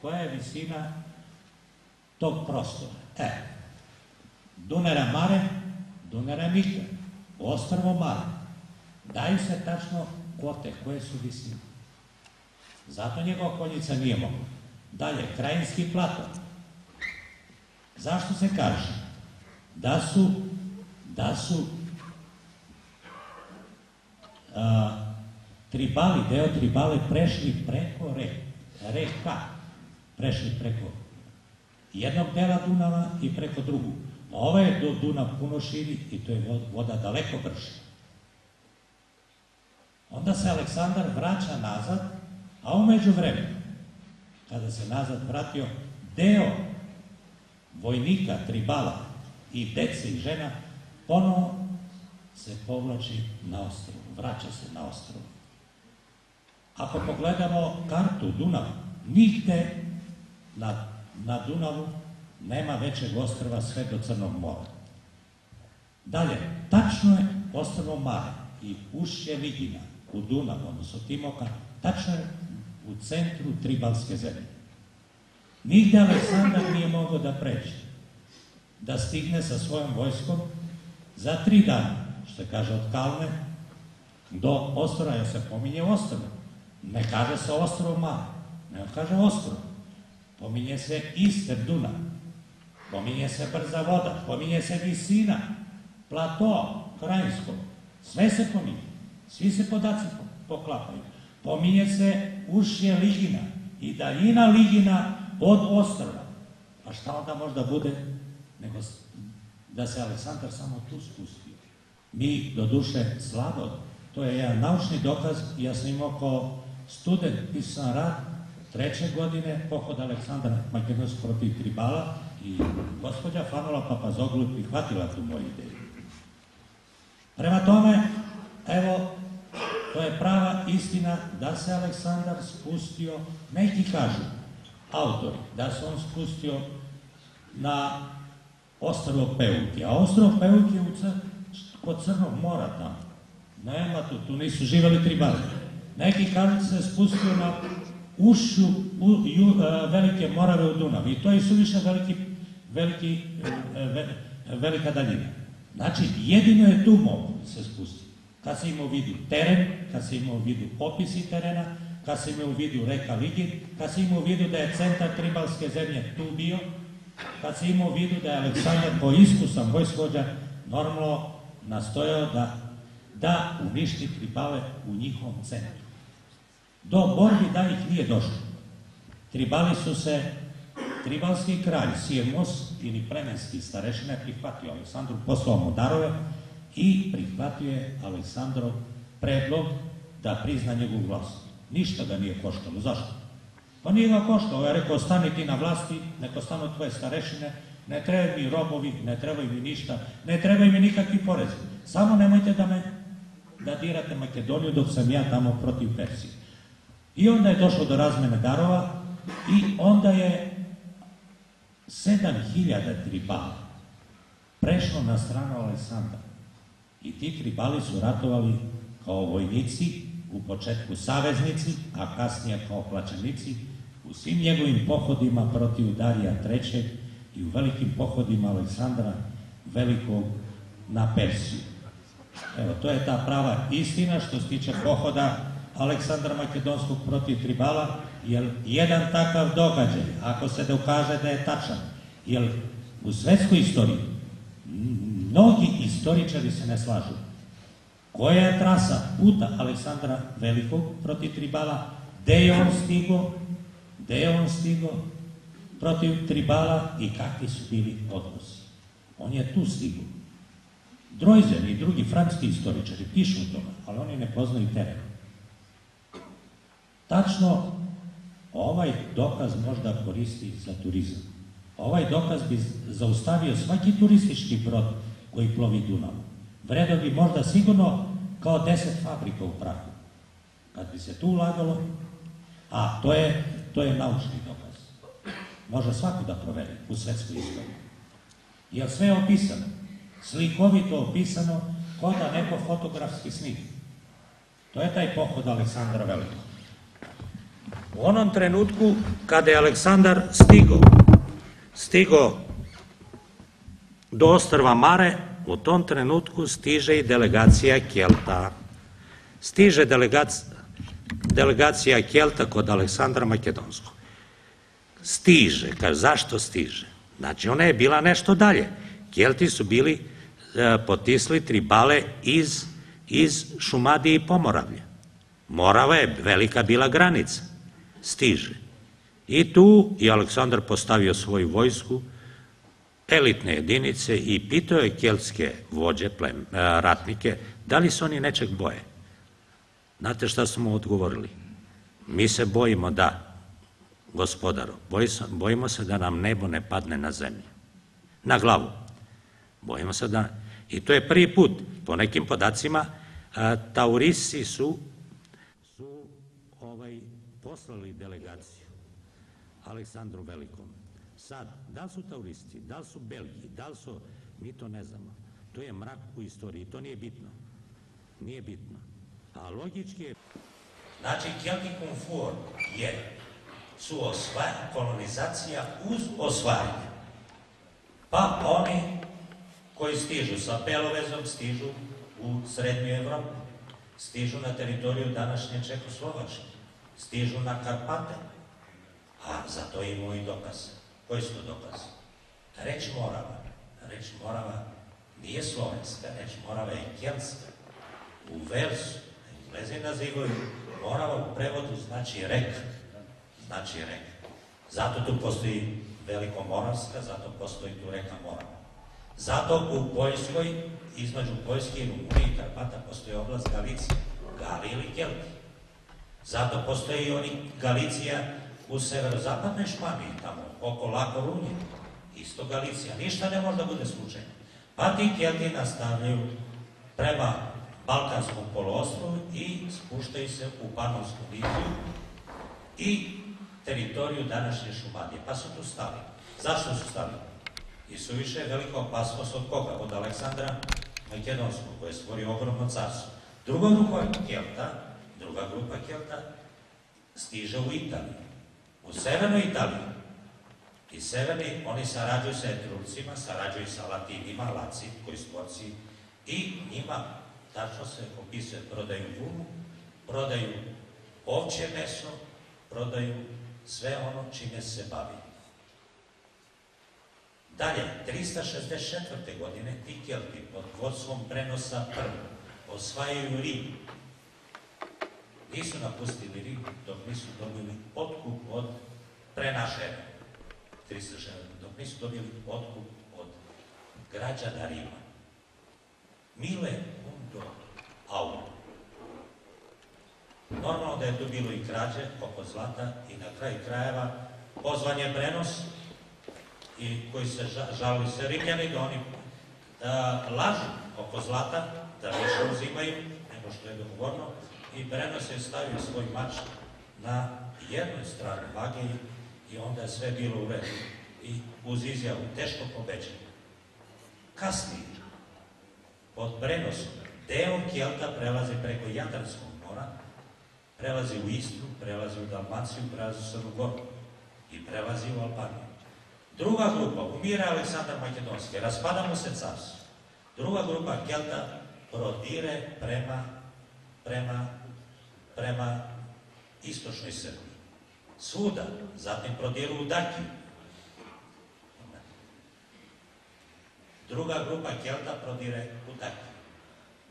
koja je visina tog prostora? E, Dunera Mare, Dunera Mika, Ostrvo Mare. Daju se tačno kote, koje su visine. Zato njegova konjica nije mogla. Dalje, krajinski plato. Zašto se kaže? Da su, da su a, tribali, deo tribale prešli preko re, reka, prešli preko jednog dela Dunava i preko drugog. Ova je Dunav puno širi i to je voda daleko brže. Onda se Aleksandar vraća nazad, a umeđu vremenu, kada se nazad vratio, deo vojnika, tribala i dece i žena ponovo se povlači na ostrovu, vraća se na ostrovu. Ako pogledamo kartu Dunava, nigde na, na Dunavu nema većeg ostrva sve do Crnog mora. Dalje, tačno je ostrvo Mare i ušće Ligina u Dunavu, odnosno Timoka, tačno je u centru Tribalske zemlje. Nigde Aleksandar nije mogao da pređe, da stigne sa svojom vojskom za tri dana, što kaže od Kalne do Ostora, ja se pominje Ostrovo. Ne kaže se Ostrovo Mare, ne kaže Ostrovo. Pominje se Ister Dunav, pominje se brza voda, pominje se visina, plato, krajinsko, sve se pominje, svi se podaci poklapaju. Pominje se ušje Ligina i daljina Ligina od ostrva. A šta onda možda bude nego da se Aleksandar samo tu spustio. Mi, do duše, slabo, to je jedan naučni dokaz, ja sam imao kao student, pisao rad, treće godine, pohod Aleksandra Makedonskog protiv Tribala i gospođa Fanola Papazoglu prihvatila tu moju ideju. Prema tome, evo, to je prava istina da se Aleksandar spustio, neki kažu, autori, da se on spustio na ostrvo Peuki, a ostrvo Peuki je cr... kod Crnog mora tamo. Nema tu, tu nisu živeli tribali. Neki kažu se spustio na ušu u, ju, a, velike morave u Dunav i to je suviše veliki, veliki, ve, velika daljina. Znači, jedino je tu mogu se spustiti. kad se ima u vidu teren, kad se ima u vidu opisi terena, kad se ima u vidu reka Ligin, kad se ima u vidu da je centar tribalske zemlje tu bio, kad se ima u vidu da je Aleksandar kao iskusan vojskođa normalno nastojao da, da uništi tribale u njihovom centru. Do borbi da ih nije došlo. Tribali su se, tribalski kralj Sijemos ili plemenski starešina prihvatio Aleksandru, poslao mu darove i prihvatio je Aleksandrov predlog da prizna njegovu vlast. Ništa ga nije koštalo. Zašto? Pa nije ga koštalo. Ja rekao, stani ti na vlasti, neko stanu tvoje starešine, ne trebaju mi robovi, ne trebaju mi ništa, ne trebaju mi nikakvi porezi. Samo nemojte da me da dirate Makedoniju dok sam ja tamo protiv Persije. I onda je došlo do razmene darova i onda je 7000 tribala prešlo na stranu Aleksandra. I ti tribali su ratovali kao vojnici, u početku saveznici, a kasnije kao plaćenici, u svim njegovim pohodima protiv Darija III. i u velikim pohodima Aleksandra Velikog na Persiju. Evo, to je ta prava istina što se tiče pohoda Aleksandra Makedonskog protiv Tribala, jer jedan takav događaj, ako se dokaže da je tačan, jer u svetskoj istoriji mnogi istoričari se ne slažu. Koja je trasa puta Aleksandra Velikog protiv Tribala, gde je on stigo, gde je on stigo protiv Tribala i kakvi su bili odnosi. On je tu stigo. Drojzen i drugi franski istoričari pišu o tome, ali oni ne poznaju teren. Tačno, ovaj dokaz možda koristi za turizam. Ovaj dokaz bi zaustavio svaki turistički brod koji plovi Dunavom. Vredo bi možda sigurno kao deset fabrika u prahu. Kad bi se tu ulagalo, a to je, to je naučni dokaz. Može svako da proveri u svetskoj istoriji. Jer sve je opisano, slikovito opisano, kao da neko fotografski snim. To je taj pohod Aleksandra Velikog. U onom trenutku kada je Aleksandar stigo, stigo do ostrva Mare, u tom trenutku stiže i delegacija Kelta. Stiže delegacija, delegacija Kelta kod Aleksandra Makedonskog. Stiže, kaže, zašto stiže? Znači, ona je bila nešto dalje. Kelti su bili e, potisli tribale iz, iz Šumadije i Pomoravlja. Morava je velika bila granica. Stiže. I tu je Aleksandar postavio svoju vojsku, elitne jedinice i pitao je keltske vođe, plem, e, ratnike, da li se oni nečeg boje. Znate šta su mu odgovorili? Mi se bojimo da, gospodaro, bojimo se da nam nebo ne padne na zemlju, na glavu. Bojimo se da, i to je prvi put, po nekim podacima, a, Taurisi su, poslali delegaciju Aleksandru Velikom Sad, da li su tauristi, da li su Belgi, da li su, mi to ne znamo. To je mrak u istoriji, to nije bitno. Nije bitno. A logički je... Znači, Celtic Comfort je su osvaja, kolonizacija uz osvajanje. Pa oni koji stižu sa Belovezom, stižu u Srednju Evropu, stižu na teritoriju današnje Čekoslovačke, stižu na Karpate, a za to imamo i dokaze. Koji su to dokazi? Reč Morava, reč Morava nije slovenska, reč Morava je kelska. U versu, Englezi nazivaju Morava u prevodu znači rek, znači rek. Zato tu postoji Veliko Moravska, zato postoji tu reka Morava. Zato u Poljskoj, između Poljske i Rumunije i Karpata, postoji oblast Galicija, Gali ili Kelti. Zato postoji oni Galicija u severozapadnoj Španiji, tamo oko La Korunje, isto Galicija, ništa ne može da bude slučajno. Pa ti Kelti nastavljaju prema Balkanskom poluostrovu i spuštaju se u Panonsku diviziju i teritoriju današnje Šumadije, pa su tu stali. Zašto su stali? I su više velika opasnost od koga? Od Aleksandra Makedonskog, koji je stvorio ogromno carstvo. Druga grupa Kelta, druga grupa Kelta stiže u Italiju. U severnoj Italiji i severni, oni sarađuju sa Etrurcima, sarađuju sa Latinima, Laci, koji su borci, i njima tačno se opisuje, prodaju vunu, prodaju ovće meso, prodaju sve ono čime se bavi. Dalje, 364. godine ti Kelti pod vodstvom prenosa prvo osvajaju Rim. Nisu napustili Rim dok nisu dobili otkup od prenašena. 360. dok nisu dobili otkup od građana Rima. Mile undo auro. Normalno da je tu bilo i krađe oko zlata i na kraju krajeva pozvan je prenos i koji se žali se Rimljani da oni da lažu oko zlata, da više uzimaju nego što je dogovorno i prenos je stavio svoj mač na jednoj strani vage i onda je sve bilo u redu i uz izjavu teško pobeđeno. Kasnije, pod prenosom, deo Kjelta prelazi preko Jadranskog mora, prelazi u Istru, prelazi u Dalmaciju, prelazi u Goru i prelazi u Albaniju. Druga grupa, umira Aleksandar Makedonski, raspada mu se carstvo. Druga grupa Kelta prodire prema, prema, prema istočnoj Srbiji. Svuda, zatim prodiru u Dakiju. Druga grupa Kelta prodire u Dakiju.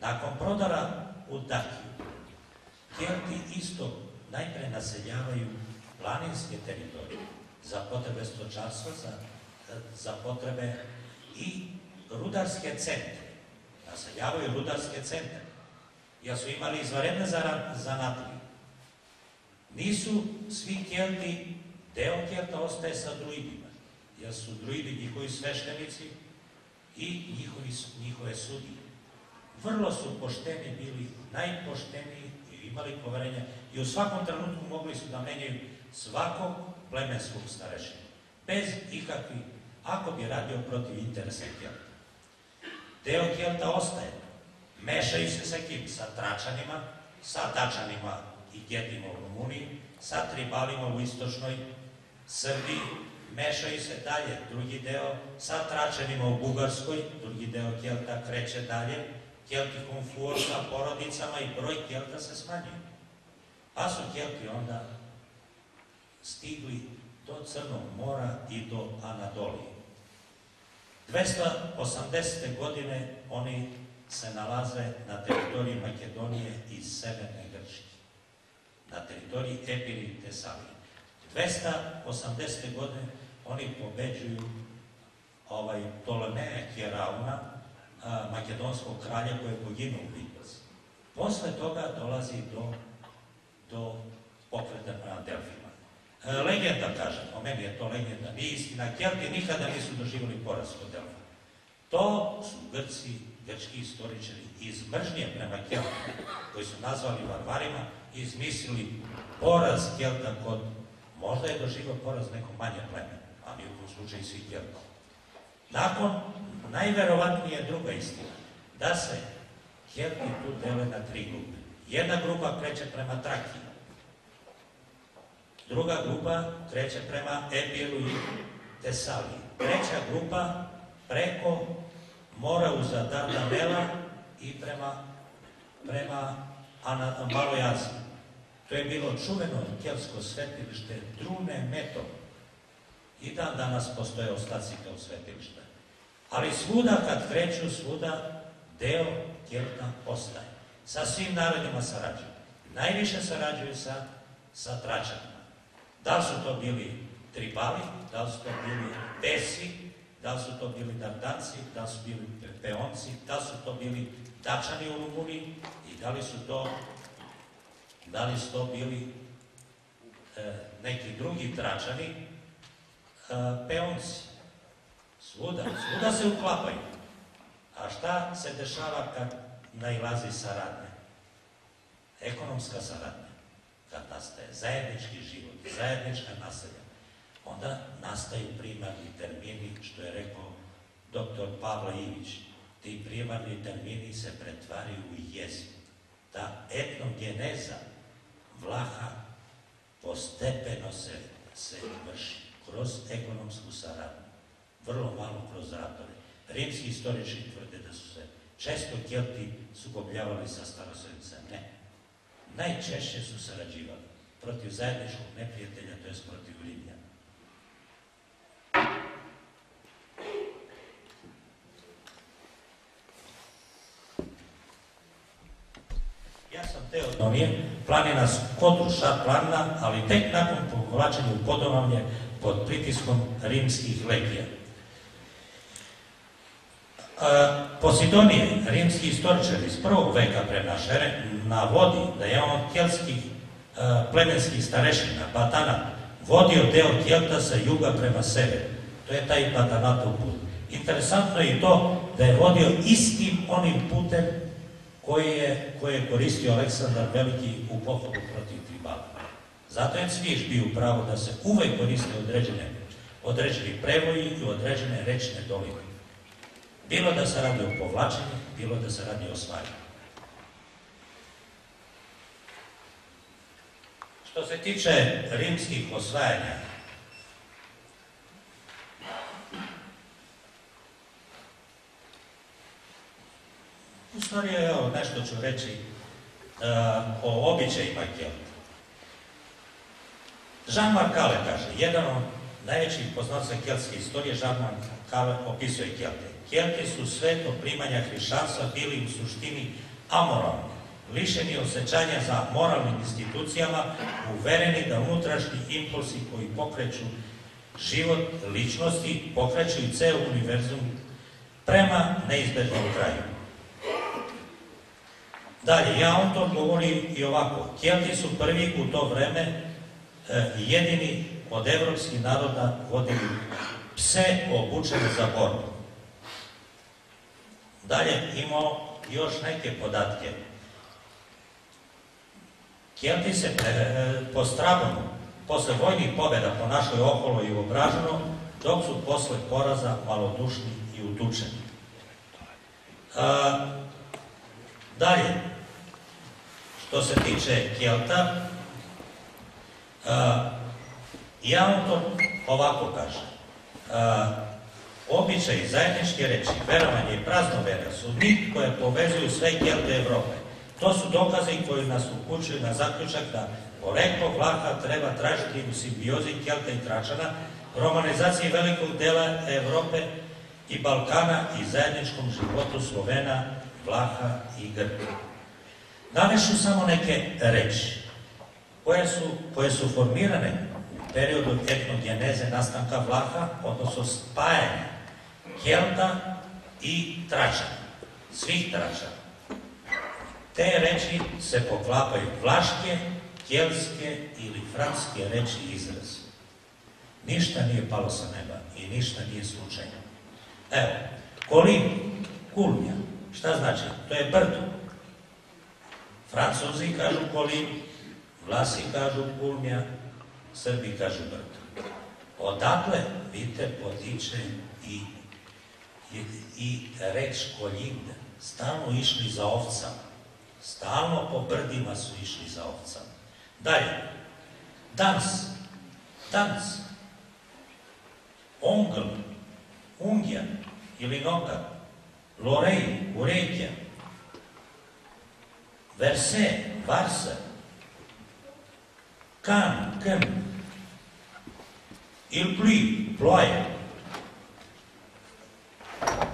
Nakon prodara u Dakiju, Kelti isto najpre naseljavaju planinske teritorije za potrebe stočarstva, za, za potrebe i rudarske centre. Naseljavaju rudarske centre. Ja su imali izvaredne zanatlije. Nisu svi Kelti, deo Kelta ostaje sa druidima. Ja su druidi njihovi sveštenici i njihovi, njihove sudije. Vrlo su pošteni bili, najpošteniji i imali poverenja i u svakom trenutku mogli su da menjaju svakog plemenskog starešina. Bez ikakvih, ako bi radio protiv interesa Kelta. Deo Kelta ostaje. Mešaju se sa kim? Sa Tračanima, sa Dačanima i Getima u Rumuniji, sa Tribalima u istočnoj Srbiji, mešaju se dalje, drugi deo sa Tračanima u Bugarskoj, drugi deo Kelta kreće dalje, Kelti konfuor sa porodicama i broj Kelta se smanjuje. Pa su Kelti onda stigli do Crnog mora i do Anadolije. 280. godine oni se nalaze na teritoriji Makedonije i Severne Grčke, na teritoriji Epiri i Tesalije. 280. godine oni pobeđuju ovaj Ptolomeja Herauna, makedonskog kralja koji je poginuo u bitci. Posle toga dolazi do, do pokreta prema Delfima. E, legenda, kažem, o meni je to legenda, nije istina. Kelti nikada nisu doživali poraz kod Delfa. To su Grci, grčki istoričari iz mržnje prema Keltima, koji su nazvali varvarima, izmislili poraz Kelta kod, možda je doživao poraz neko manje pleme, ali u slučaju svi Kelta. Nakon, najverovatnije druga istina, da se Kelti tu dele na tri grupe. Jedna grupa kreće prema Trakiji, druga grupa kreće prema Epiru i Tesaliji, treća grupa preko mora uz Dardanela i prema, prema Maloj Aziji. To je bilo čuveno kelsko svetilište Drune Meto. I dan danas postoje ostaci kao svetilište. Ali svuda kad kreću, svuda deo Kelta ostaje. Sa svim narodima sarađuju. Najviše sarađuju sa, sa Tračanima. Da li su to bili Tribali, da li su to bili Besi, da li su to bili Dardanci, da li su bili Peonci, da li su to bili Dačani u Rumuniji i da li su to da li su to bili e, neki drugi Tračani, e, Peonci. Svuda, svuda se uklapaju. A šta se dešava kad nailazi saradnja? Ekonomska saradnja. Kad nastaje zajednički život, zajednička naselja onda nastaju primarni termini, što je rekao doktor Pavla Ivić. Ti primarni termini se pretvaraju u jezik. Ta etnogeneza Vlaha postepeno se, se vrši kroz ekonomsku saradnju, vrlo malo kroz ratove. Rimski istorični tvrde da su se često Kelti sukobljavali sa starosredicem? Ne. Najčešće su sarađivali protiv zajedničkog neprijatelja, to je protiv Rimljana. Ja sam Teodonije, planina Kodruša planina, ali tek nakon povlačenja u Podonavlje pod pritiskom rimskih legija. Posidonije, rimski istoričar iz prvog veka pre naše ere, navodi da je on od kelskih plemenskih starešina, Batana, vodio deo Kjelta sa juga prema severu. To je taj Batanatov put. Interesantno je i to da je vodio istim onim putem koji je, koji je koristio Aleksandar Veliki u pohodu protiv Tribala. Zato je Cviš bio pravo da se uvek koriste određene, određeni prevoji i određene rečne doline. Bilo da se radi o povlačenju, bilo da se radi o osvajanju. Što se tiče rimskih osvajanja, u stvari evo, nešto ću reći uh, o običajima Kelta. Jean-Marc Kale kaže, jedan od najvećih poznaca keltske istorije, Jean-Marc Kale opisuje Kelte. Kelti su sve to primanja hrišćanstva bili u suštini amoralni, lišeni osjećanja za moralnim institucijama, uvereni da unutrašnji impulsi koji pokreću život ličnosti, pokreću i ceo univerzum prema neizbežnom kraju. Dalje, ja on to govori i ovako. Kelti su prvi u to vreme e, jedini od evropskih naroda vodili pse obučene za borbu. Dalje, imamo još neke podatke. Kelti se e, po Strabonu, posle vojnih pobjeda po našoj okolo i obraženo, dok su posle poraza malodušni i utučeni. A, dalje, što se tiče Kelta, a, ja vam to ovako kažem. A, običaj zajedničke reči, verovanje i praznovera su nit koje povezuju sve Kelte Evrope. To su dokaze koji nas upućuju na zaključak da poreklo Vlaha treba tražiti u simbiozi Kelta i Tračana, romanizaciji velikog dela Evrope i Balkana i zajedničkom životu Slovena, Vlaha i Grka. Navešu samo neke reči koje su, koje su formirane u periodu etnogeneze nastanka Vlaha, odnosno spajanja Kelta i Tračana, svih Tračana. Te reči se poklapaju vlaške, kelske ili franske reči i izrazi. Ništa nije palo sa neba i ništa nije slučajno. Evo, Kolin, Kulmija, šta znači? To je brdo. Francuzi kažu Kolin, Vlasi kažu Kulmija, Srbi kažu brdo. Odakle, vidite, potiče i, i, i reč Kolin, stalno išli za ovcama. Stalno po brdima su išli za ovcama. Dalje, dans, dans, ongl, ungja ili noga, lorej, uređa, verse, varsa, can, can, il pli, ploaie,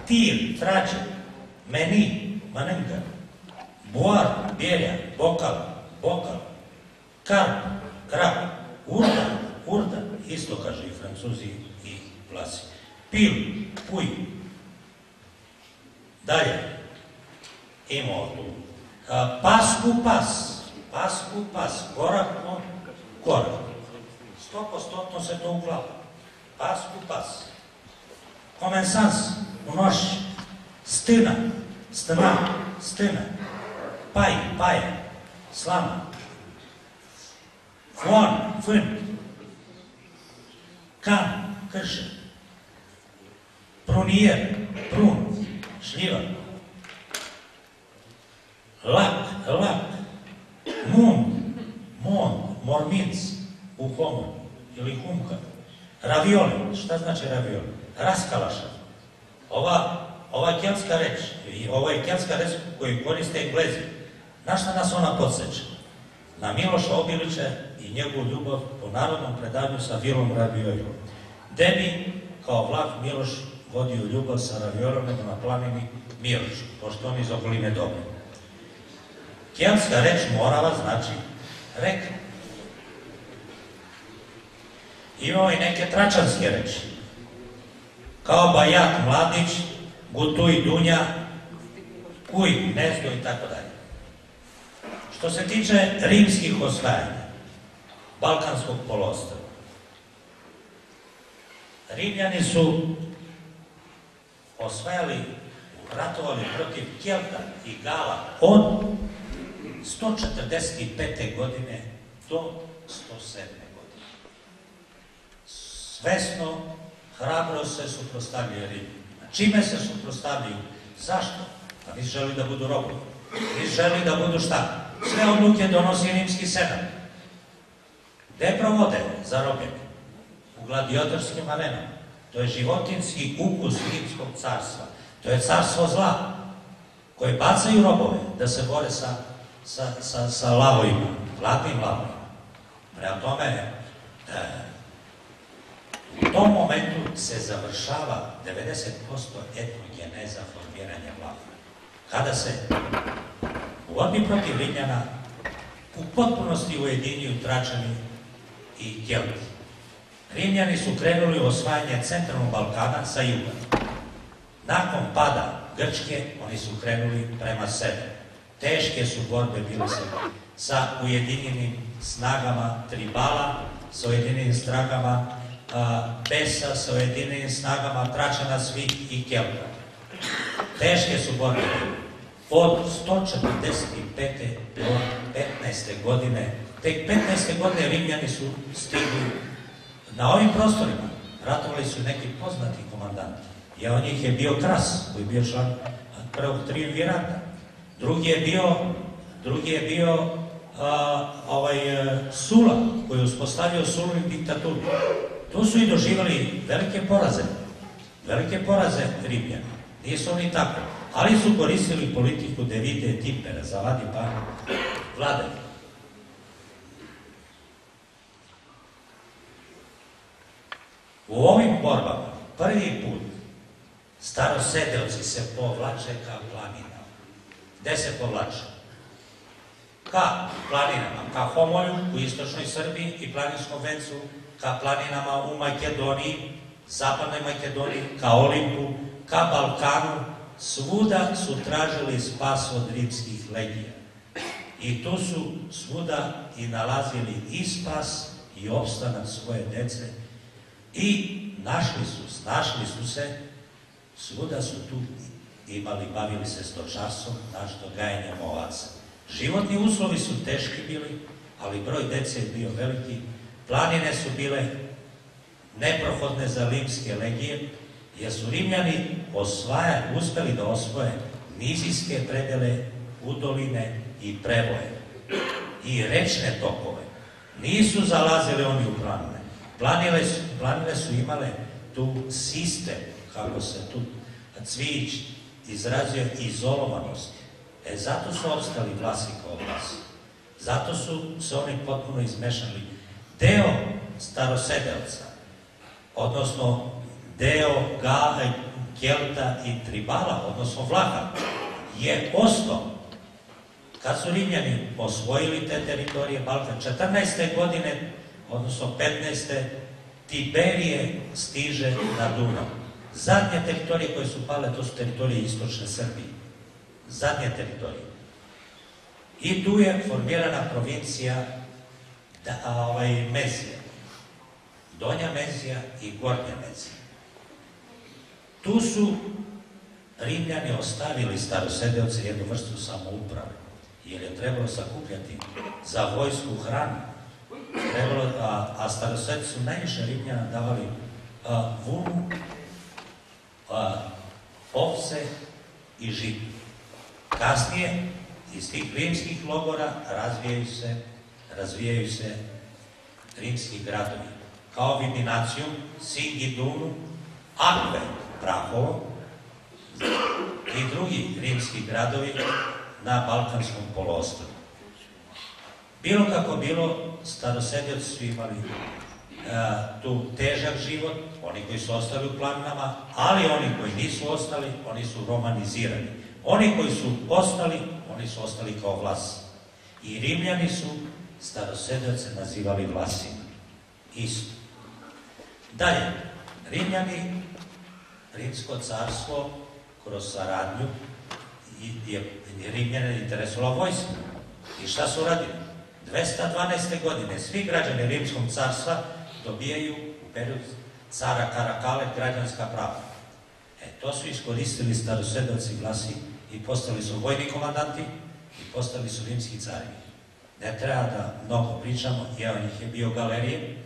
tir, trage, meni, mănâncă, boar, berea, bocal, bocal, carp, crap, urda, urda, isto kaže i francuzi i vlasi. Pil, puj. Dalje, imamo tu pasku pas, pasku pas, korak po korak. Stopostotno se to uklapa. Pasku pas. Komensans, u noć, stina, stina, stina, paj, paj, slama, fon, fân, can, cârșă, prunier, prun, șlivă, lac, lac, mund, mond, morminț, uhom ili humka, ravioli, šta znači ravioli? Raskalaša. Ova ova keltska reč, i ovo je keltska reč koju koriste Englezi, na šta nas ona podsjeća? Na Miloša Obilića i njegovu ljubav po narodnom predanju sa Vilom Raviojom. Gde bi kao vlah Miloš vodio ljubav sa Raviolom na planini Miloš, pošto on iz okoline dobre. Keltska reč Morava znači reka. Imao i neke tračanske reči. Kao Bajat Mladić, Gutuj Dunja, Kuj, Gnezdo i tako dalje. Što se tiče rimskih osvajanja, Balkanskog polostrava, Rimljani su osvajali, ratovali protiv Kelta i Gala od 145. godine do 107. godine. Svesno, hrabro se suprostavljaju Rimljana. Čime se suprostavljaju? Zašto? Pa nisu želi da budu robovi. Nisu želi da budu šta? Sve odluke donosi rimski senat. Gde provode zarobljene? U gladiatorskim arenama. To je životinski ukus rimskog carstva. To je carstvo zla, koje bacaju robove da se bore sa, sa, sa, sa lavojima, hladnim lavojima. Prema tome, e, u tom momentu se završava 90% etnogeneza formiranja vlada. Kada se u borbi protiv Rimljana u potpunosti ujedinjuju Tračani i Kelti. Rimljani su krenuli u osvajanje centralnog Balkana sa juga. Nakon pada Grčke, oni su krenuli prema severu. Teške su borbe bile sa, sa ujedinjenim snagama Tribala, sa ujedinjenim snagama Besa, sa ujedinjenim snagama Tračana, Svih i Kelta. Teške su borbe. Od 145. do 15. godine, tek 15. godine Rimljani su stigli na ovim prostorima. Ratovali su neki poznati komandanti. Ja od njih je bio Kras, koji je bio član prvog triumvirata. Drugi je bio, drugi je bio a, ovaj a, Sula, koji je uspostavio Sulu i. Tu su i doživali velike poraze. Velike poraze Rimljani. Nisu oni tako. Ali su koristili politiku Devide Tipera, zavadi pa vladanje. U ovim borbama prvi put starosedeoci se povlače ka planinama. Gde se povlače? Ka planinama, ka Homolju u istočnoj Srbiji i planinskom vencu, ka planinama u Makedoniji, zapadnoj Makedoniji, ka Olimpu, ka Balkanu, svuda su tražili spas od rimskih legija. I tu su svuda i nalazili i spas i opstanak svoje dece i našli su, snašli su se, svuda su tu imali, bavili se stočarstvom, našto gajenjem ovaca. Životni uslovi su teški bili, ali broj dece je bio veliki, planine su bile neprohodne za limske legije, jer su Rimljani osvaja, uspeli da osvoje nizijske predele, udoline i prevoje i rečne tokove. Nisu zalazili oni u planine. Planine su imale tu sistem, kako se tu cvić izrazio izolovanost. E, zato su ostali vlasi kao vlasi. Zato su se oni potpuno izmešali. Deo starosedelca, odnosno deo Ga, Kelta i Tribala, odnosno Vlaha, je ostao. Kad su Rimljani osvojili te teritorije Balkan, 14. godine, odnosno 15. Tiberije stiže na Dunav. Zadnje teritorije koje su pale, to su teritorije istočne Srbije. Zadnje teritorije. I tu je formirana provincija da, a, ovaj, Mezija. Donja Mezija i Gornja Mezija. Tu su Rimljani ostavili starosedeoce jednu vrstu samouprave, jer je trebalo sakupljati za vojsku hranu. Trebalo, a, a starosedci su najviše Rimljana davali a, vunu, a, ovce i žit. Kasnije, iz tih rimskih logora razvijaju se, razvijaju se rimski gradovi, kao Vidinacijum, Sigidunu, Akve, Prahovo, i drugi rimski gradovi na Balkanskom poluostrvu. Bilo kako bilo, starosedioci su imali e, tu težak život, oni koji su ostali u planinama, ali oni koji nisu ostali, oni su romanizirani. Oni koji su ostali, oni su ostali kao vlas. I Rimljani su starosedioce nazivali vlasima. Isto. Dalje, Rimljani, Rimsko carstvo, kroz saradnju, je Rimljane interesovala vojska. I šta su radili? 212. godine svi građani Rimskog carstva dobijaju u periodu cara Karakale građanska prava. E, to su iskoristili starosedovci glasi i postali su vojni komandanti i postali su rimski cari. Ne treba da mnogo pričamo, jedan njih je bio Galerije,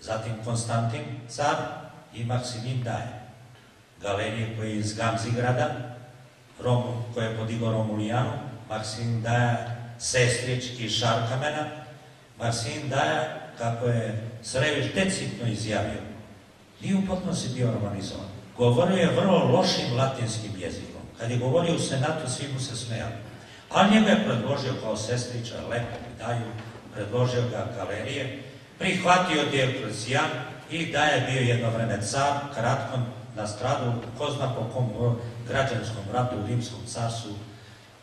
zatim Konstantin car i Maksimin Daje. Galerije koji je iz Gamzigrada, Rom, koji je podigao Romulijanu, Maksimin Daja sestrić iz Šarkamena, Maksimin Daja, kako je Srević decidno izjavio, nije u potpunosti bio romanizovan. Govorio je vrlo lošim latinskim jezikom. Kad je govorio u senatu, svi mu se smejali. Ali njega je predložio kao sestrića, lepo daju, predložio ga galerije, prihvatio Dioklecijan i da je bio jedno vreme car, kratko na stradu, ko zna po kom građanskom ratu u Rimskom carstvu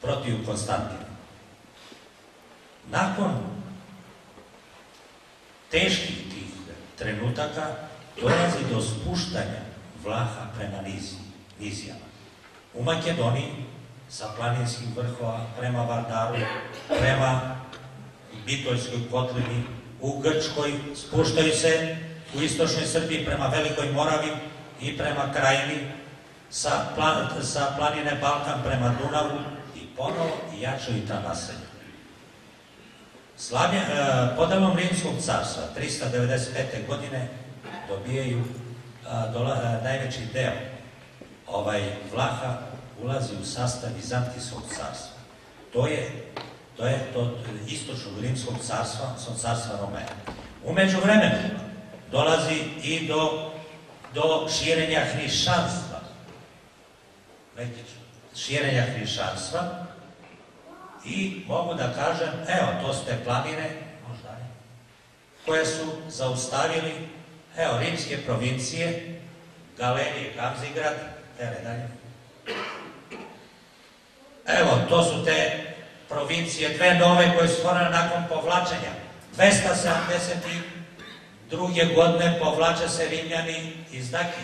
protiv Konstantina. Nakon teških tih trenutaka dolazi do spuštanja Vlaha prema nizi, nizijama. U Makedoniji sa planinskih vrhova prema Vardaru, prema Bitoljskoj kotlini, u Grčkoj spuštaju se u istočnoj Srbiji prema Velikoj Moravi i prema Krajini, sa, plan, sa planine Balkan prema Dunavu i ponovo jačaju ta naselja. Slavlje, e, podelom Rimskog carstva 395. godine dobijaju a, najveći deo ovaj Vlaha ulazi u sastav Vizantijskog carstva. To je to je to istočnog rimskog carstva, sa carstva Romea. Umeđu vremenu dolazi i do, do širenja hrišćanstva. Širenja hrišćanstva i mogu da kažem, evo, to su te planine, možda ne, koje su zaustavili, evo, rimske provincije, Galerije, Kamzigrad, tere dalje. Evo, to su te provincije, dve nove koje su stvorene nakon povlačenja. 272. godine povlače se Rimljani iz Daki.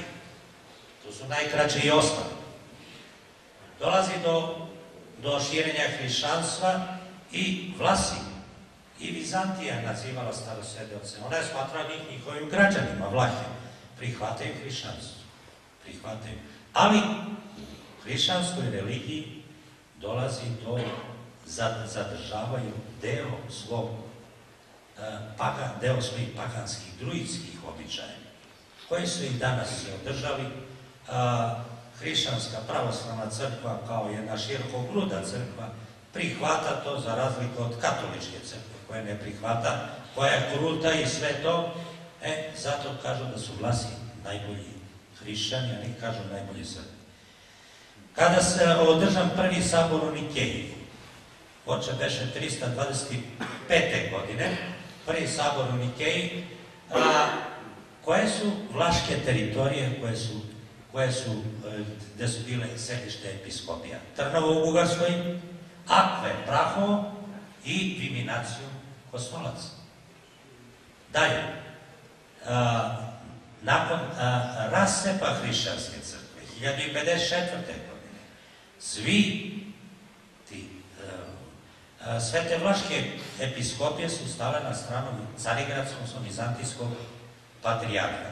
Tu su najkraće i ostali. Dolazi do do širenja hrišćanstva i Vlasi i Vizantija nazivala starosedeoce. Ona je smatrala njih njihovim građanima, Vlahe. Prihvataju hrišćanstvo. Prihvataju. Ali hrišćanskoj religiji dolazi do zadržavaju deo svog pagan, deo svojih paganskih, druidskih običaja, koji su i danas se održali, hrišćanska pravoslavna crkva kao jedna širokogruda crkva prihvata to za razliku od katoličke crkve koja ne prihvata, koja kruta i sve to, e, zato kažu da su glasi najbolji hrišćani, a ne kažu najbolji srbi. Kada se održan prvi sabor u Nikeji, oče beše 325. godine, prvi sabor u Nikeji, a, koje su vlaške teritorije koje su koje su, e, gde su bile sedište episkopija. Trnovo u Bugarskoj, Akve, Prahovo i Viminaciju Kosmolac. Dalje, a, nakon a, rasepa hrišćanske crkve, 1054. godine, svi ti a, sve te vlaške episkopije su stale na stranu carigradskog, vizantijskog patrijarha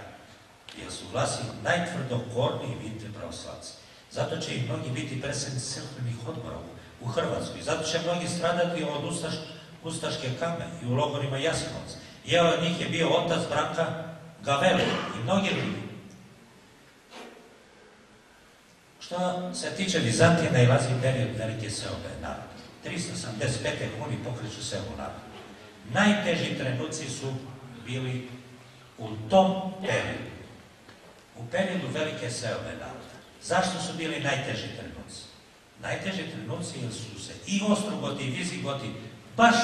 jer su glasi najtvrdokorniji vidite pravoslavci. Zato će i mnogi biti predsednici crkvenih odbora u Hrvatskoj. Zato će mnogi stradati od ustaš, ustaške kame i u logorima Jasenovac. I evo njih je bio otac Branka Gaveli i mnogi drugi. Što se tiče Vizantije, najlazi period velike seobe naroda. 385. huni pokreću se u narodu. Najteži trenuci su bili u tom periodu u periodu velike seobe naroda. Zašto su bili najteži trenuci? najteži trenuci su se i Ostrogoti i Vizigoti baš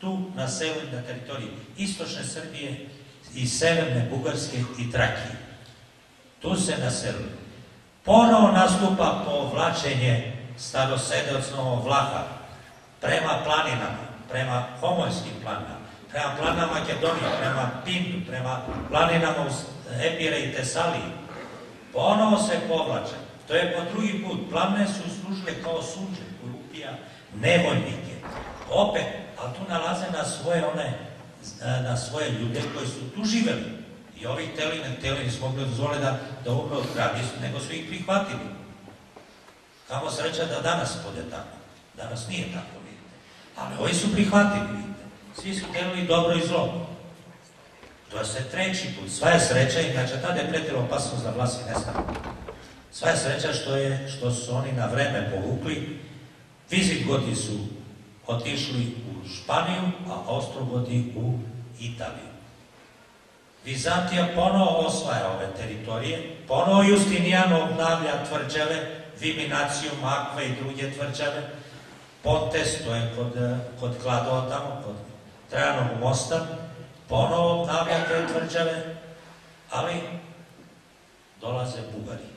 tu naselili na teritoriji istočne Srbije i severne Bugarske i Trakije. Tu se naselili. Ponovo nastupa povlačenje starosedeocnog vlaha prema planinama, prema homojskim planinama, prema planama Makedonije, prema Pintu, prema planinama Epire i Tesalije. Ponovo se povlače. To je po drugi put. Planine su služile kao sunče, korupija, nevoljnike. Opet, ali tu nalaze na svoje one, na svoje ljude koji su tu živeli. I ovih teli, ne teli, nisu mogli dozvole da, da umre od nisu, nego su ih prihvatili. Kamo sreća da danas bude tako. Danas nije tako, vidite. Ali ovi su prihvatili, vidite. Svi su delili dobro i zlo. To se treći put. Sva je sreća, inače tada je pretila opasnost za vlasi i nestanu. Sva je sreća što, je, što su oni na vreme povukli. Vizigoti su otišli u Španiju, a Ostrogoti u Italiju. Vizantija ponovo osvaja ove teritorije, ponovo Justinijan obnavlja tvrđave, Viminaciju, Makve i druge tvrđave, Pontes, to je kod, kod Kladova tamo, kod Trajanog mosta, ponovo obnavlja te tvrđave, ali dolaze Bugari.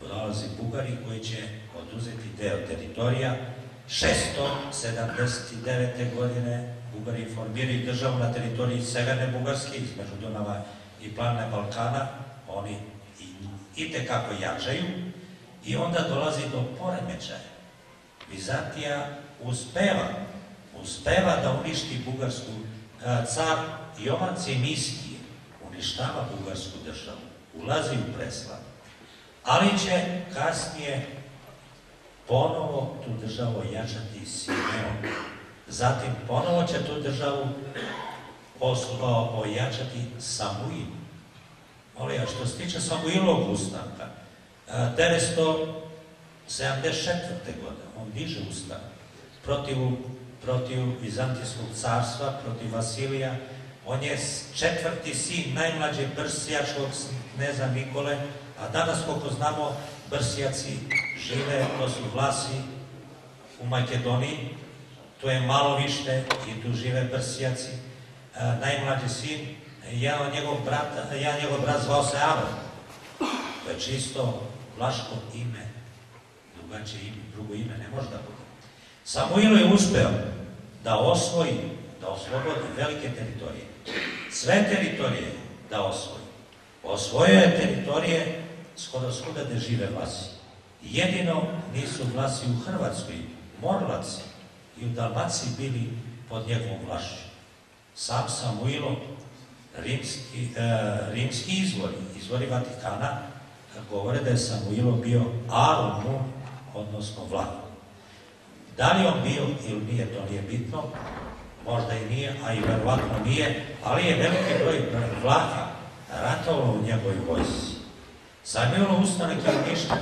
Dolaze Bugari koji će oduzeti deo teritorija. 679. godine Bugari formiraju državu na teritoriji Severne Bugarske, između Dunava i Plane Balkana, oni i, i tekako jačaju, i onda dolazi do poremećaja. Vizantija uspeva, uspeva da uništi Bugarsku car Jovan Cimiskije, uništava Bugarsku državu, ulazi u Preslav, ali će kasnije ponovo tu državu jačati Simeon, Zatim ponovo će tu državu ojačati Samuil. Molim, što se tiče Samuilovog ustanka, 974. godine on diže ustanak protiv, protiv Vizantijskog carstva, protiv Vasilija. On je četvrti sin najmlađe Brsjačkog kneza Nikole, a danas, koliko znamo, Brsjaci žive, to su vlasi u Makedoniji, to je malo više i tu žive Brsjaci. E, najmlađi sin, ja njegov brat, ja njegov brat zvao se Avon. To je čisto vlaško ime, drugačije ime, drugo ime ne može da bude. Samuilo je uspeo da osvoji, da oslobodi velike teritorije. Sve teritorije da osvoji. Osvojio je teritorije skoro svuda gde žive vlasi. Jedino nisu vlasi u Hrvatskoj, Morlaci, i u Dalmaciji bili pod njegovom vlašću. Sam Samuilo, rimski, e, rimski izvori, izvori Vatikana, govore da je Samuilo bio Aron odnosno vlah. Da li on bio ili nije, to nije bitno, možda i nije, a i verovatno nije, ali je veliki broj vlaha ratovao u njegovoj vojsi. Samuilo ustanak je uništen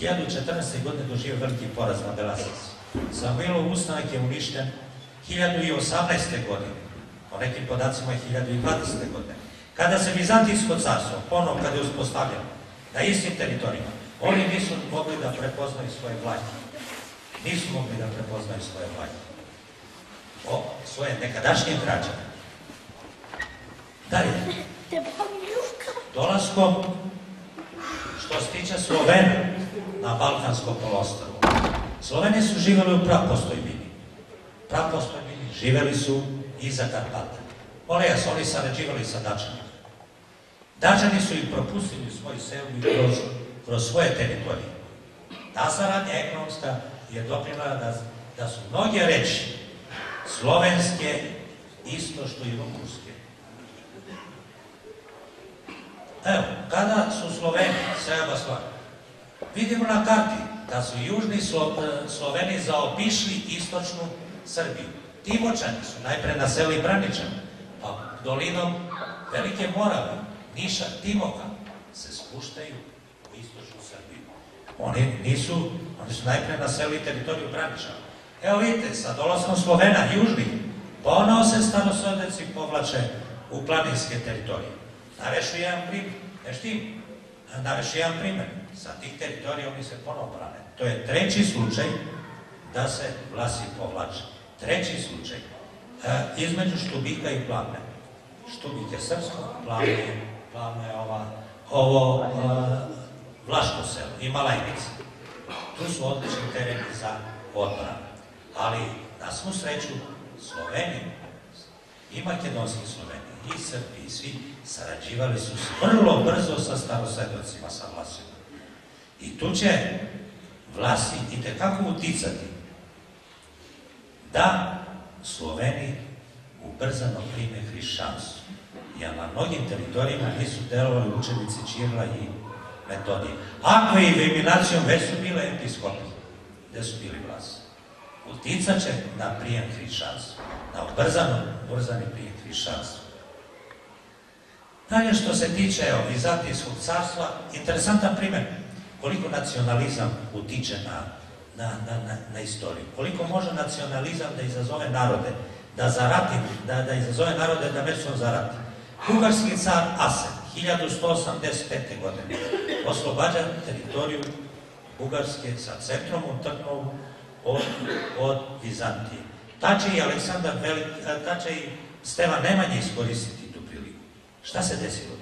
1014. godine doživio veliki poraz na Belasici. Samuilov ustanak je uništen 1018. godine, po nekim podacima je 1020. godine. Kada se Bizantijsko carstvo, ponovno kada je uspostavljeno, na istim teritorijima, oni nisu mogli da prepoznaju svoje vlajke. Nisu mogli da prepoznaju svoje vlajke. O, svoje nekadašnje građane. Dalje. Dolaskom, što se tiče Slovena na Balkansko polostrvo, Sloveni su živeli u prapostojbini. Prapostojbini živeli su iza Karpata. Olejas, oni sarađivali sa Dačanima. Dačani su ih propustili u svoj selbi kroz, kroz svoje teritorije. Ta saradnja ekonomska je doprinala da, da su mnoge reči slovenske isto što i rumunske. Evo, kada su Sloveni, Seba vidimo na karti, da su južni e, Sloveni zaobišli istočnu Srbiju. Timočani su najpre naseli Braničan, pa dolinom Velike Morave, Niša, Timoka se spuštaju u istočnu Srbiju. Oni nisu, oni su najpre naseli teritoriju Braničana. Evo vidite, sa dolaskom Slovena, južnih, ponovo se starosodeci povlače u planinske teritorije. Navešu jedan prim, neštim, naveš jedan primjer. Sa tih teritorija oni se ponovo brane. To je treći slučaj da se vlasi povlače. Treći slučaj. E, između Štubika i Plavne. Štubik je srpsko, Plavne Plavne je ova, ovo e, Vlaško selo i Malajnica. Tu su odlični tereni za odbranu. Ali, na svu sreću, Slovenija i makedonski Sloveni, i Srbi, i svi sarađivali su vrlo brzo sa starosvedocima, sa vlasima. I tu će vlasi i tekako uticati da Sloveni ubrzano prime hrišćanstvo. Jer na mnogim teritorijima nisu delovali učenici Čirla i Metodije. Ako je eliminacijom već su bile episkopi, gde su bili vlasi. Uticat će na prijem hrišćanstva, na ubrzano, ubrzani prijem hrišćanstva. Dalje što se tiče Vizantijskog carstva, interesantan primjer koliko nacionalizam utiče na, na, na, na, istoriju. Koliko može nacionalizam da izazove narode, da zarati, da, da izazove narode da međusobno zarati. Bugarski car Asen, 1185. godine, oslobađa teritoriju Bugarske sa centrom u Trnovu od, od Vizantije. Ta će i Aleksandar Velik, ta će i Stevan Nemanje iskoristiti tu priliku. Šta se desilo?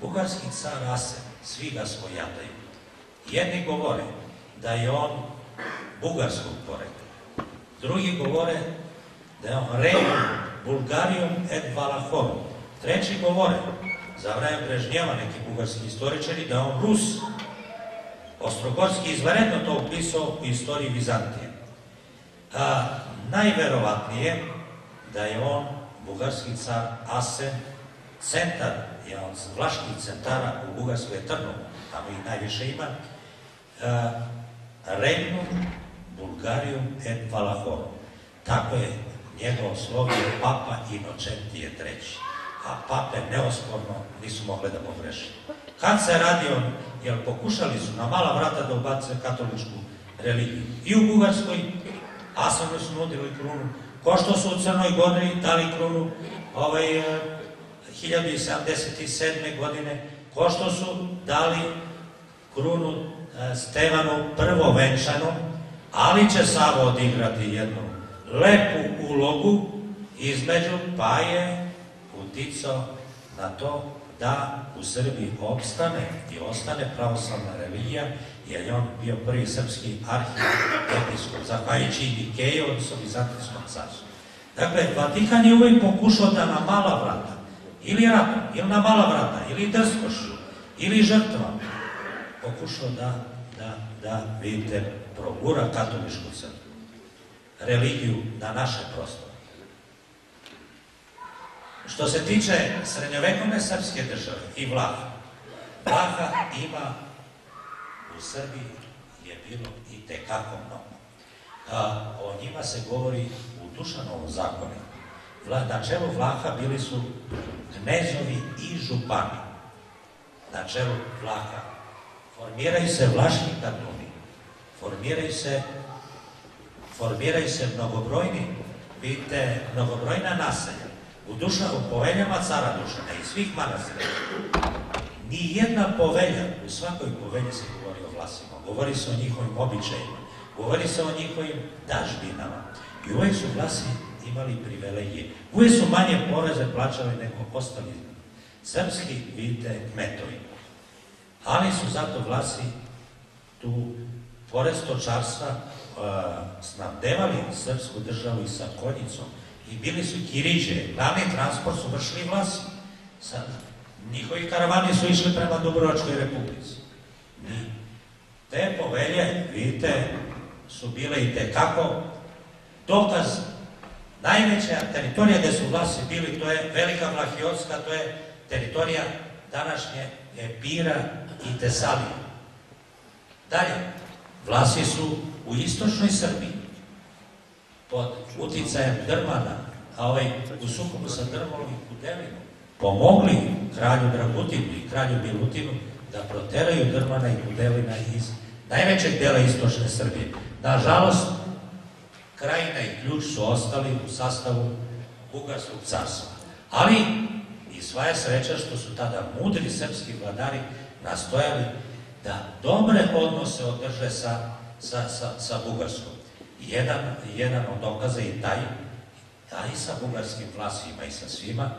Bugarski car Asen, svi ga svojataju. Jedni govore da je on bugarskog porekla. Drugi govore da je on Reju, Bulgarijom et Valahorom. Treći govore, za vreme Brežnjeva, neki bugarski istoričari, da je on Rus. Ostrogorski izvaredno to upisao u istoriji Vizantije. A, najverovatnije da je on, bugarski car Asen, centar, je on vlaških centara u Bugarskoj je Trnovu, tamo ih najviše ima, Regnum Bulgarijum et Valahorum. Tako je njegov slovio papa Inocentije III. A pape neosporno nisu mogli da pogreše. Kad se radi on, jer pokušali su na mala vrata da ubace katoličku religiju. I u Bugarskoj, Asanu su nudili krunu, ko što su u Crnoj Gori dali krunu ovaj, 1077. godine, ko što su dali krunu Stevanu prvovenčanom, ali će Savo odigrati jednu lepu ulogu između, pa je uticao na to da u Srbiji opstane i ostane pravoslavna religija, jer je on bio prvi srpski arhijepiskop, zahvaljujući i Nikeju, odnosno Vizantijskom carstvu. Dakle, Vatikan je uvijek pokušao da na mala vrata, ili ratom, ili na mala vrata, ili drskošu, ili žrtvom, pokušao da, da, da vidite, progura katoličku crkvu, religiju na naše prostore. Što se tiče srednjovekovne srpske države i Vlaha, Vlaha ima u Srbiji je bilo i tekako mnogo. A, o njima se govori u Dušanovom zakonu. Na čelu Vlaha bili su knezovi i župani. Na čelu Vlaha formiraju se vlaški kantoni, formiraju se, formiraju se mnogobrojni, vidite, mnogobrojna naselja. U Dušanu poveljama cara Dušana i svih manastira, ni jedna povelja, u svakoj povelji se govori o vlasima, govori se o njihovim običajima, govori se o njihovim dažbinama. I uvek su vlasi imali privilegije. Uvek su manje poreze plaćali nego ostali srpski, vidite, kmetovi. Ali su zato vlasi tu, pored stočarstva, uh, snabdevali srpsku državu i sa konjicom, i bili su kiriđe, glavni transport su vršili vlasi. Sad, njihovi karavani su išli prema Dobrovačkoj republici. Te povelje, vidite, su bile i tekako dokaz najveća teritorija gde su vlasi bili, to je Velika Vlahiotska, to je teritorija današnje Epira i Tesalija. Dalje, vlasi su u istočnoj Srbiji, pod uticajem Drmana, a ovaj u sukobu sa Drmom i Kudelinom, pomogli kralju Dragutinu i kralju Milutinu da proteraju Drmana i Kudelina iz najvećeg dela istočne Srbije. Nažalost, krajina i ključ su ostali u sastavu Bugarskog carstva. Ali i sva je sreća što su tada mudri srpski vladari nastojali da dobre odnose održe sa, sa, sa, sa Bugarskom. Jedan, jedan od dokaza i taj, a i sa bugarskim vlasima i sa svima,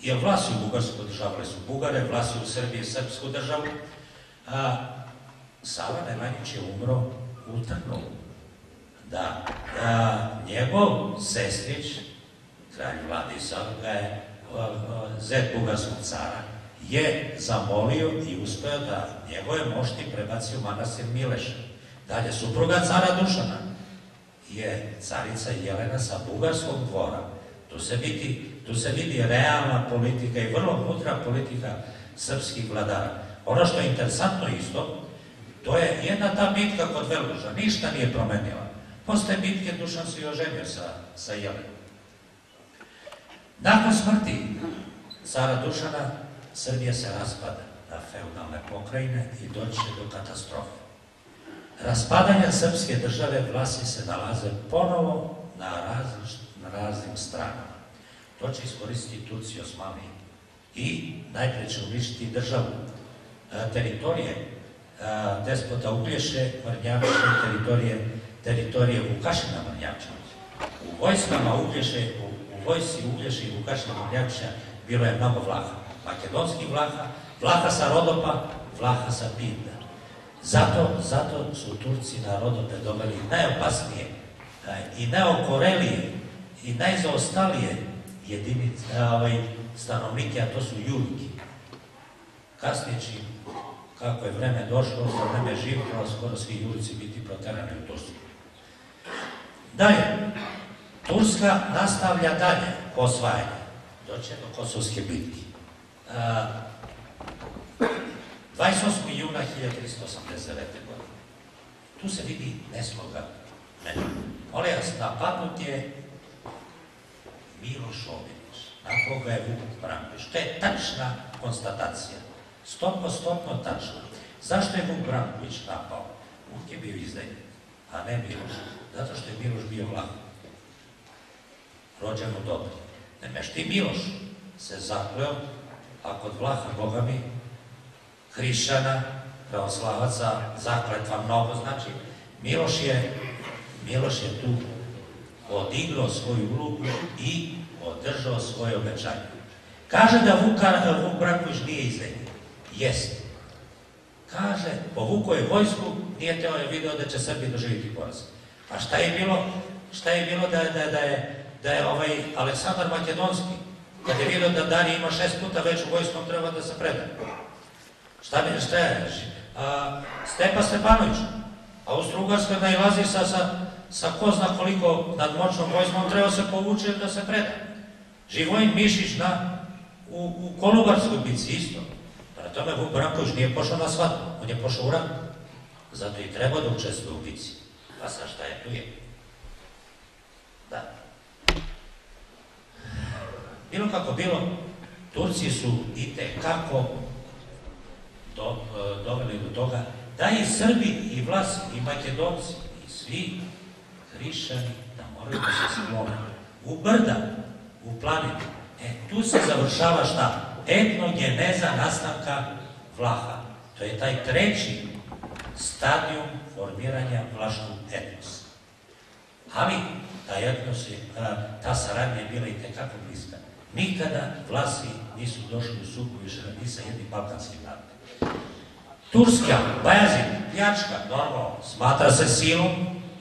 jer vlasi u Bugarsku održavale su Bugare, vlasi u Srbiji srpsku državu, a Sava Nemanjić je umro u Trnovu. Da, da njegov sestrić, kralj Vladisav, ga je zet bugarskog cara, je zamolio i uspeo da njegove mošti prebaci u manastir Mileša. Dalje, supruga cara Dušana je carica Jelena sa bugarskog dvora. Tu se vidi, tu se vidi realna politika i vrlo mudra politika srpskih vladara. Ono što je interesantno isto, to je jedna ta bitka kod Velduža, ništa nije promenila. Posle bitke Dušan se i oženio sa, sa Jelenom. Nakon smrti cara Dušana, Srbija se raspada na feudalne pokrajine i doće do katastrofe. Raspadanja srpske države vlasi se nalaze ponovo na, raznim stranama. To će iskoristiti Turci Osmani i najpre će uništiti državu. E, teritorije e, despota Uglješe, Vrnjavče, teritorije, teritorije Vukašina Vrnjavčevića. U vojskama Uglješe, u, vojsi Uglješe i Vukašina Vrnjavčevića bilo je mnogo vlaha. Makedonskih vlaha, vlaha sa Rodopa, vlaha sa Pinda. Zato, zato su Turci na Rodope doveli najopasnije i najokorelije i najzaostalije jedinice, ovaj, stanovnike, a to su Jurki. Kasnije će, kako je vreme došlo, za vreme živkova, skoro svi Jurici biti proterani u Tursku. Dalje, Turska nastavlja dalje osvajanje. Doće do Kosovske bitke. 28. juna 1389. godine. Tu se vidi nesloga mene. Vas, napadnut je Miloš Obilić, na koga je Vuk Branković. To je tačna konstatacija. Stopno, stopno tačna. Zašto je Vuk Branković napao? Vuk je bio izdajnik, a ne Miloš. Zato što je Miloš bio vlah. Rođen u dobri. Nemešti Miloš se zakleo, a kod Vlaha, Boga mi, hrišćana, pravoslavaca, zakletva mnogo, znači, Miloš je, Miloš je tu odigrao svoju ulogu i održao svoje obećanje. Kaže da Vuka, Vuk Branković nije izdajnik. Jest. Kaže, povukao je vojsku, nije teo je video da će Srbi doživiti poraz. Pa šta je bilo, šta je bilo da, da, da je, da je ovaj Aleksandar Makedonski, kad je video da Dari ima šest puta veću vojsku, on treba da se preda. Šta bi, šta je? A, Stepa Stepanović, Austro-Ugarska najlazi sa, sa, sa ko zna koliko nadmoćnom vojskom, treba se povuče da se preda. Živojin Mišić na, u, u Kolubarskoj bici isto. Prema tome Vuk Branković nije pošao na svadbu, on je pošao u rat. Zato i treba da učestvuje u bici. Pa sa šta je tu je? Da. Bilo kako bilo, Turci su i kako do, doveli do toga da i Srbi i Vlasi i Makedonci i svi hrišćani da moraju da se sklone. U brda, u planinu. E, tu se završava šta? Etnogeneza nastanka Vlaha. To je taj treći stadijum formiranja vlaškog etnosa. Ali ta etnos je, ta saradnja je bila i tekako bliska. Nikada vlasi nisu došli u suku više ni sa jednim balkanskim narodom. Turska, Bajazin, pljačka, normalno, smatra se silom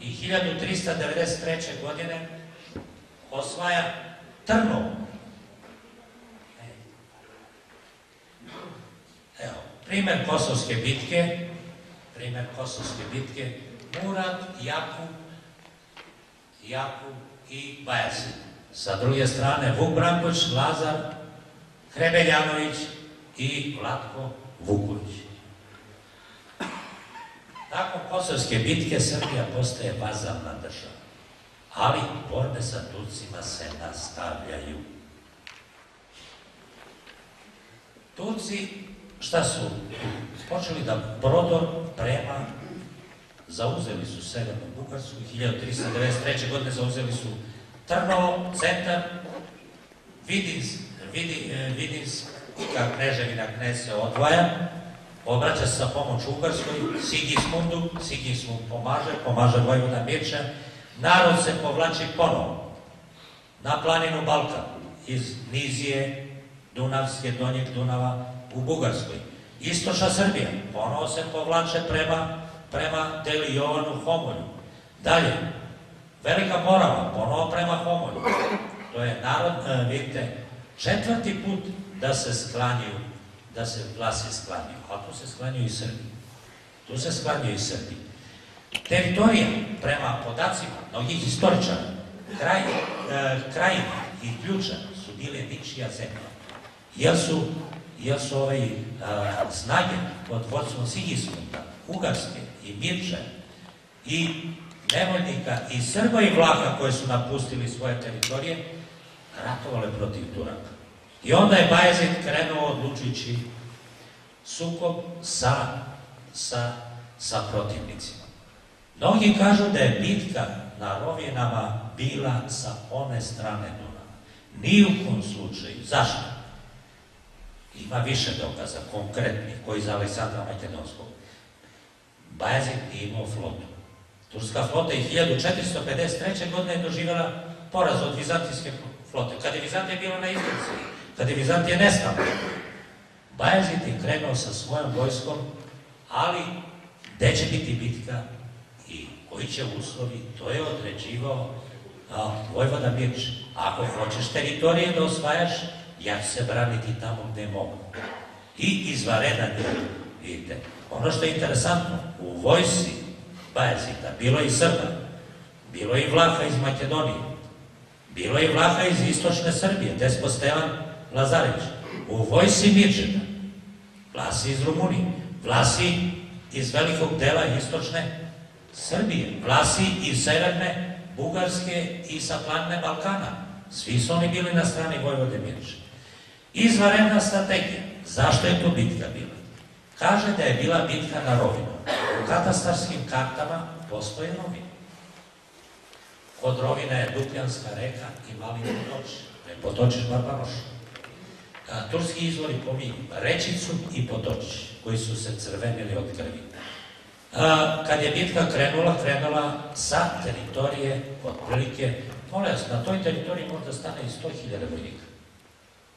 i 1393. godine osvaja Trnovo. Evo, primer Kosovske bitke, primer Kosovske bitke, Murat, Jakub, Jakub i Bajazin. Sa druge strane Vuk Branković, Lazar, Hrebeljanović i Vlatko Vuković. Nakon Kosovske bitke Srbija postaje vazalna država, ali borbe sa Turcima se nastavljaju. Turci, šta su? Počeli da prodor prema, zauzeli su Severnu Bugarsku, 1393. godine zauzeli su Trnovo, centar, Vidins, Vidi, Vidins, kad kneževina knez se odvaja, obraća se pomoć Ugarskoj, Sigismundu, Sigismund pomaže, pomaže Vojvoda Mirča, narod se povlači ponovo na planinu Balkan, iz Nizije, Dunavske, Donjeg Dunava u Bugarskoj. Istočna Srbija, ponovo se povlače prema, prema Deli Jovanu Homolju. Dalje, Velika Morava, ponovo prema Homolju. To je narod, e, vidite, četvrti put da se sklanjuju, da se glasi sklanjuju, a tu se sklanjuju i Srbi. Tu se sklanjuju i Srbi. Teritorija, prema podacima mnogih istoričara, kraj, e, krajina i ključa su bile ničija zemlja. Jer su, jer su ovaj, snage pod vodstvom Sigismunda, Ugarske i Mirče i nevoljnika i Srba i Vlaha koji su napustili svoje teritorije, ratovale protiv Turaka. I onda je Bajezid krenuo odlučujući sukob sa, sa, sa protivnicima. Mnogi kažu da je bitka na Rovinama bila sa one strane Dunava. Ni u kom slučaju. Zašto? Ima više dokaza, konkretnih, koji za Aleksandra Makedonskog. Bajazid nije imao flotu. Turska flota i 1453. godine je doživjela poraz od vizantijske flote. Kada je Vizantija bila na izlici, kada je Vizantija nestala, Bajazid je krenuo sa svojom vojskom, ali gde će biti bitka i koji će uslovi, to je određivao Vojvoda Mirč. Ako hoćeš teritorije da osvajaš, ja ću se braniti tamo gde mogu. I izvaredan je, vidite. Ono što je interesantno, u vojsi Bajazita bilo je i Srba, bilo je i Vlaha iz Makedonije, bilo je i Vlaha iz istočne Srbije, Despo Stevan Lazarević. U vojsi Mirčeta, vlasi iz Rumunije, vlasi iz velikog dela istočne Srbije, vlasi iz severne Bugarske i sa Balkana. Svi su oni bili na strani Vojvode Mirče. Izvaredna strategija. Zašto je to bitka bila? Kaže da je bila bitka na Rovinu. U katastarskim kartama postoje Rovina. Kod Rovina je Dupljanska reka i Mali potoč. Ne potočiš Barbanoš. A, turski izvori pominju Rečicu i Potočić, koji su se crvenili od krvi. Kad je bitka krenula, krenula sa teritorije, otprilike, molim vas, na toj teritoriji možda stane i 100.000 vojnika.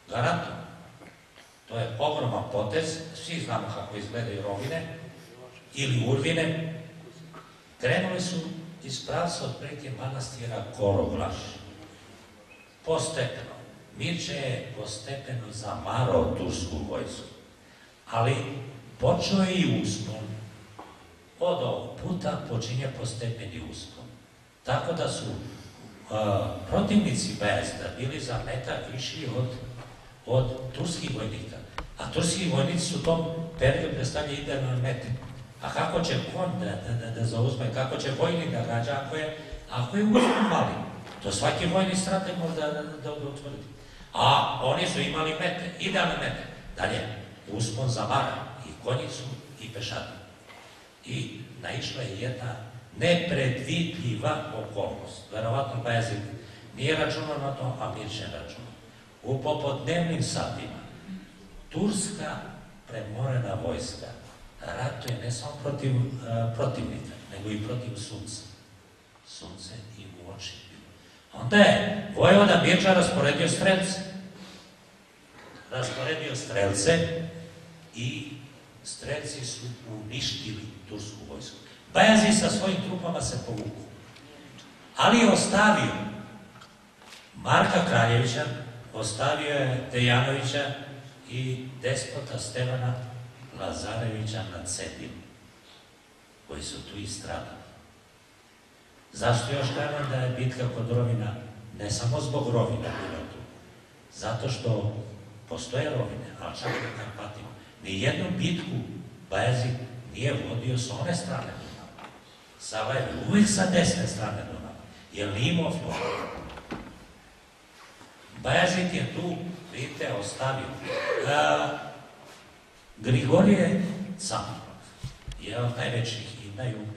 Garantno. To je ogroman potez, svi znamo kako izgledaju rovine ili urvine. Krenuli su iz pravca otprilike manastira Koroglaš. Postepeno. Mirče je postepeno zamarao tursku vojsku. Ali počeo je i uspon. Od ovog puta počinje postepeni uspon. Tako da su protivnici Bezda bili za metak viši od, od turskih vojnika. A turski vojnici su u tom periodu predstavljali idealne mete. A kako će kon da, da, da, da zauzme, kako će vojnik da gađa ako je, ako je uspon mali? To svaki vojni strateg može da, da, da, da utvrdi. A oni su imali mete, idealne mete. Dalje, uspon za mara, i konjicu, i pešadu. I naišla je jedna nepredvidljiva okolnost. Verovatno Bajazid nije računao na to, a Mirče računao. U popodnevnim satima Turska premorena vojska ratuje ne samo protiv uh, protivnika, nego i protiv sunca. Sunce i u oči. Onda je Vojvoda Mirča rasporedio strelce. Rasporedio strelce i strelci su uništili tursku vojsku. Bajazi sa svojim trupama se povuku. Ali je ostavio Marka Kraljevića, ostavio je Dejanovića i despota Stevana Lazarevića na cedilu, koji su tu i stradali. Zašto još kažem da je bitka kod Rovina, ne samo zbog Rovina bila tu, zato što postoje Rovine, ali čak i Karpatima. Nijednu bitku Bajazid nije vodio sa one strane Dunava. Sava je uvijek sa desne strane Dunava, jer nije imao Bajazid je tu, vidite, ostavio. A, Grigorije Camarov je od najvećih i najumnijih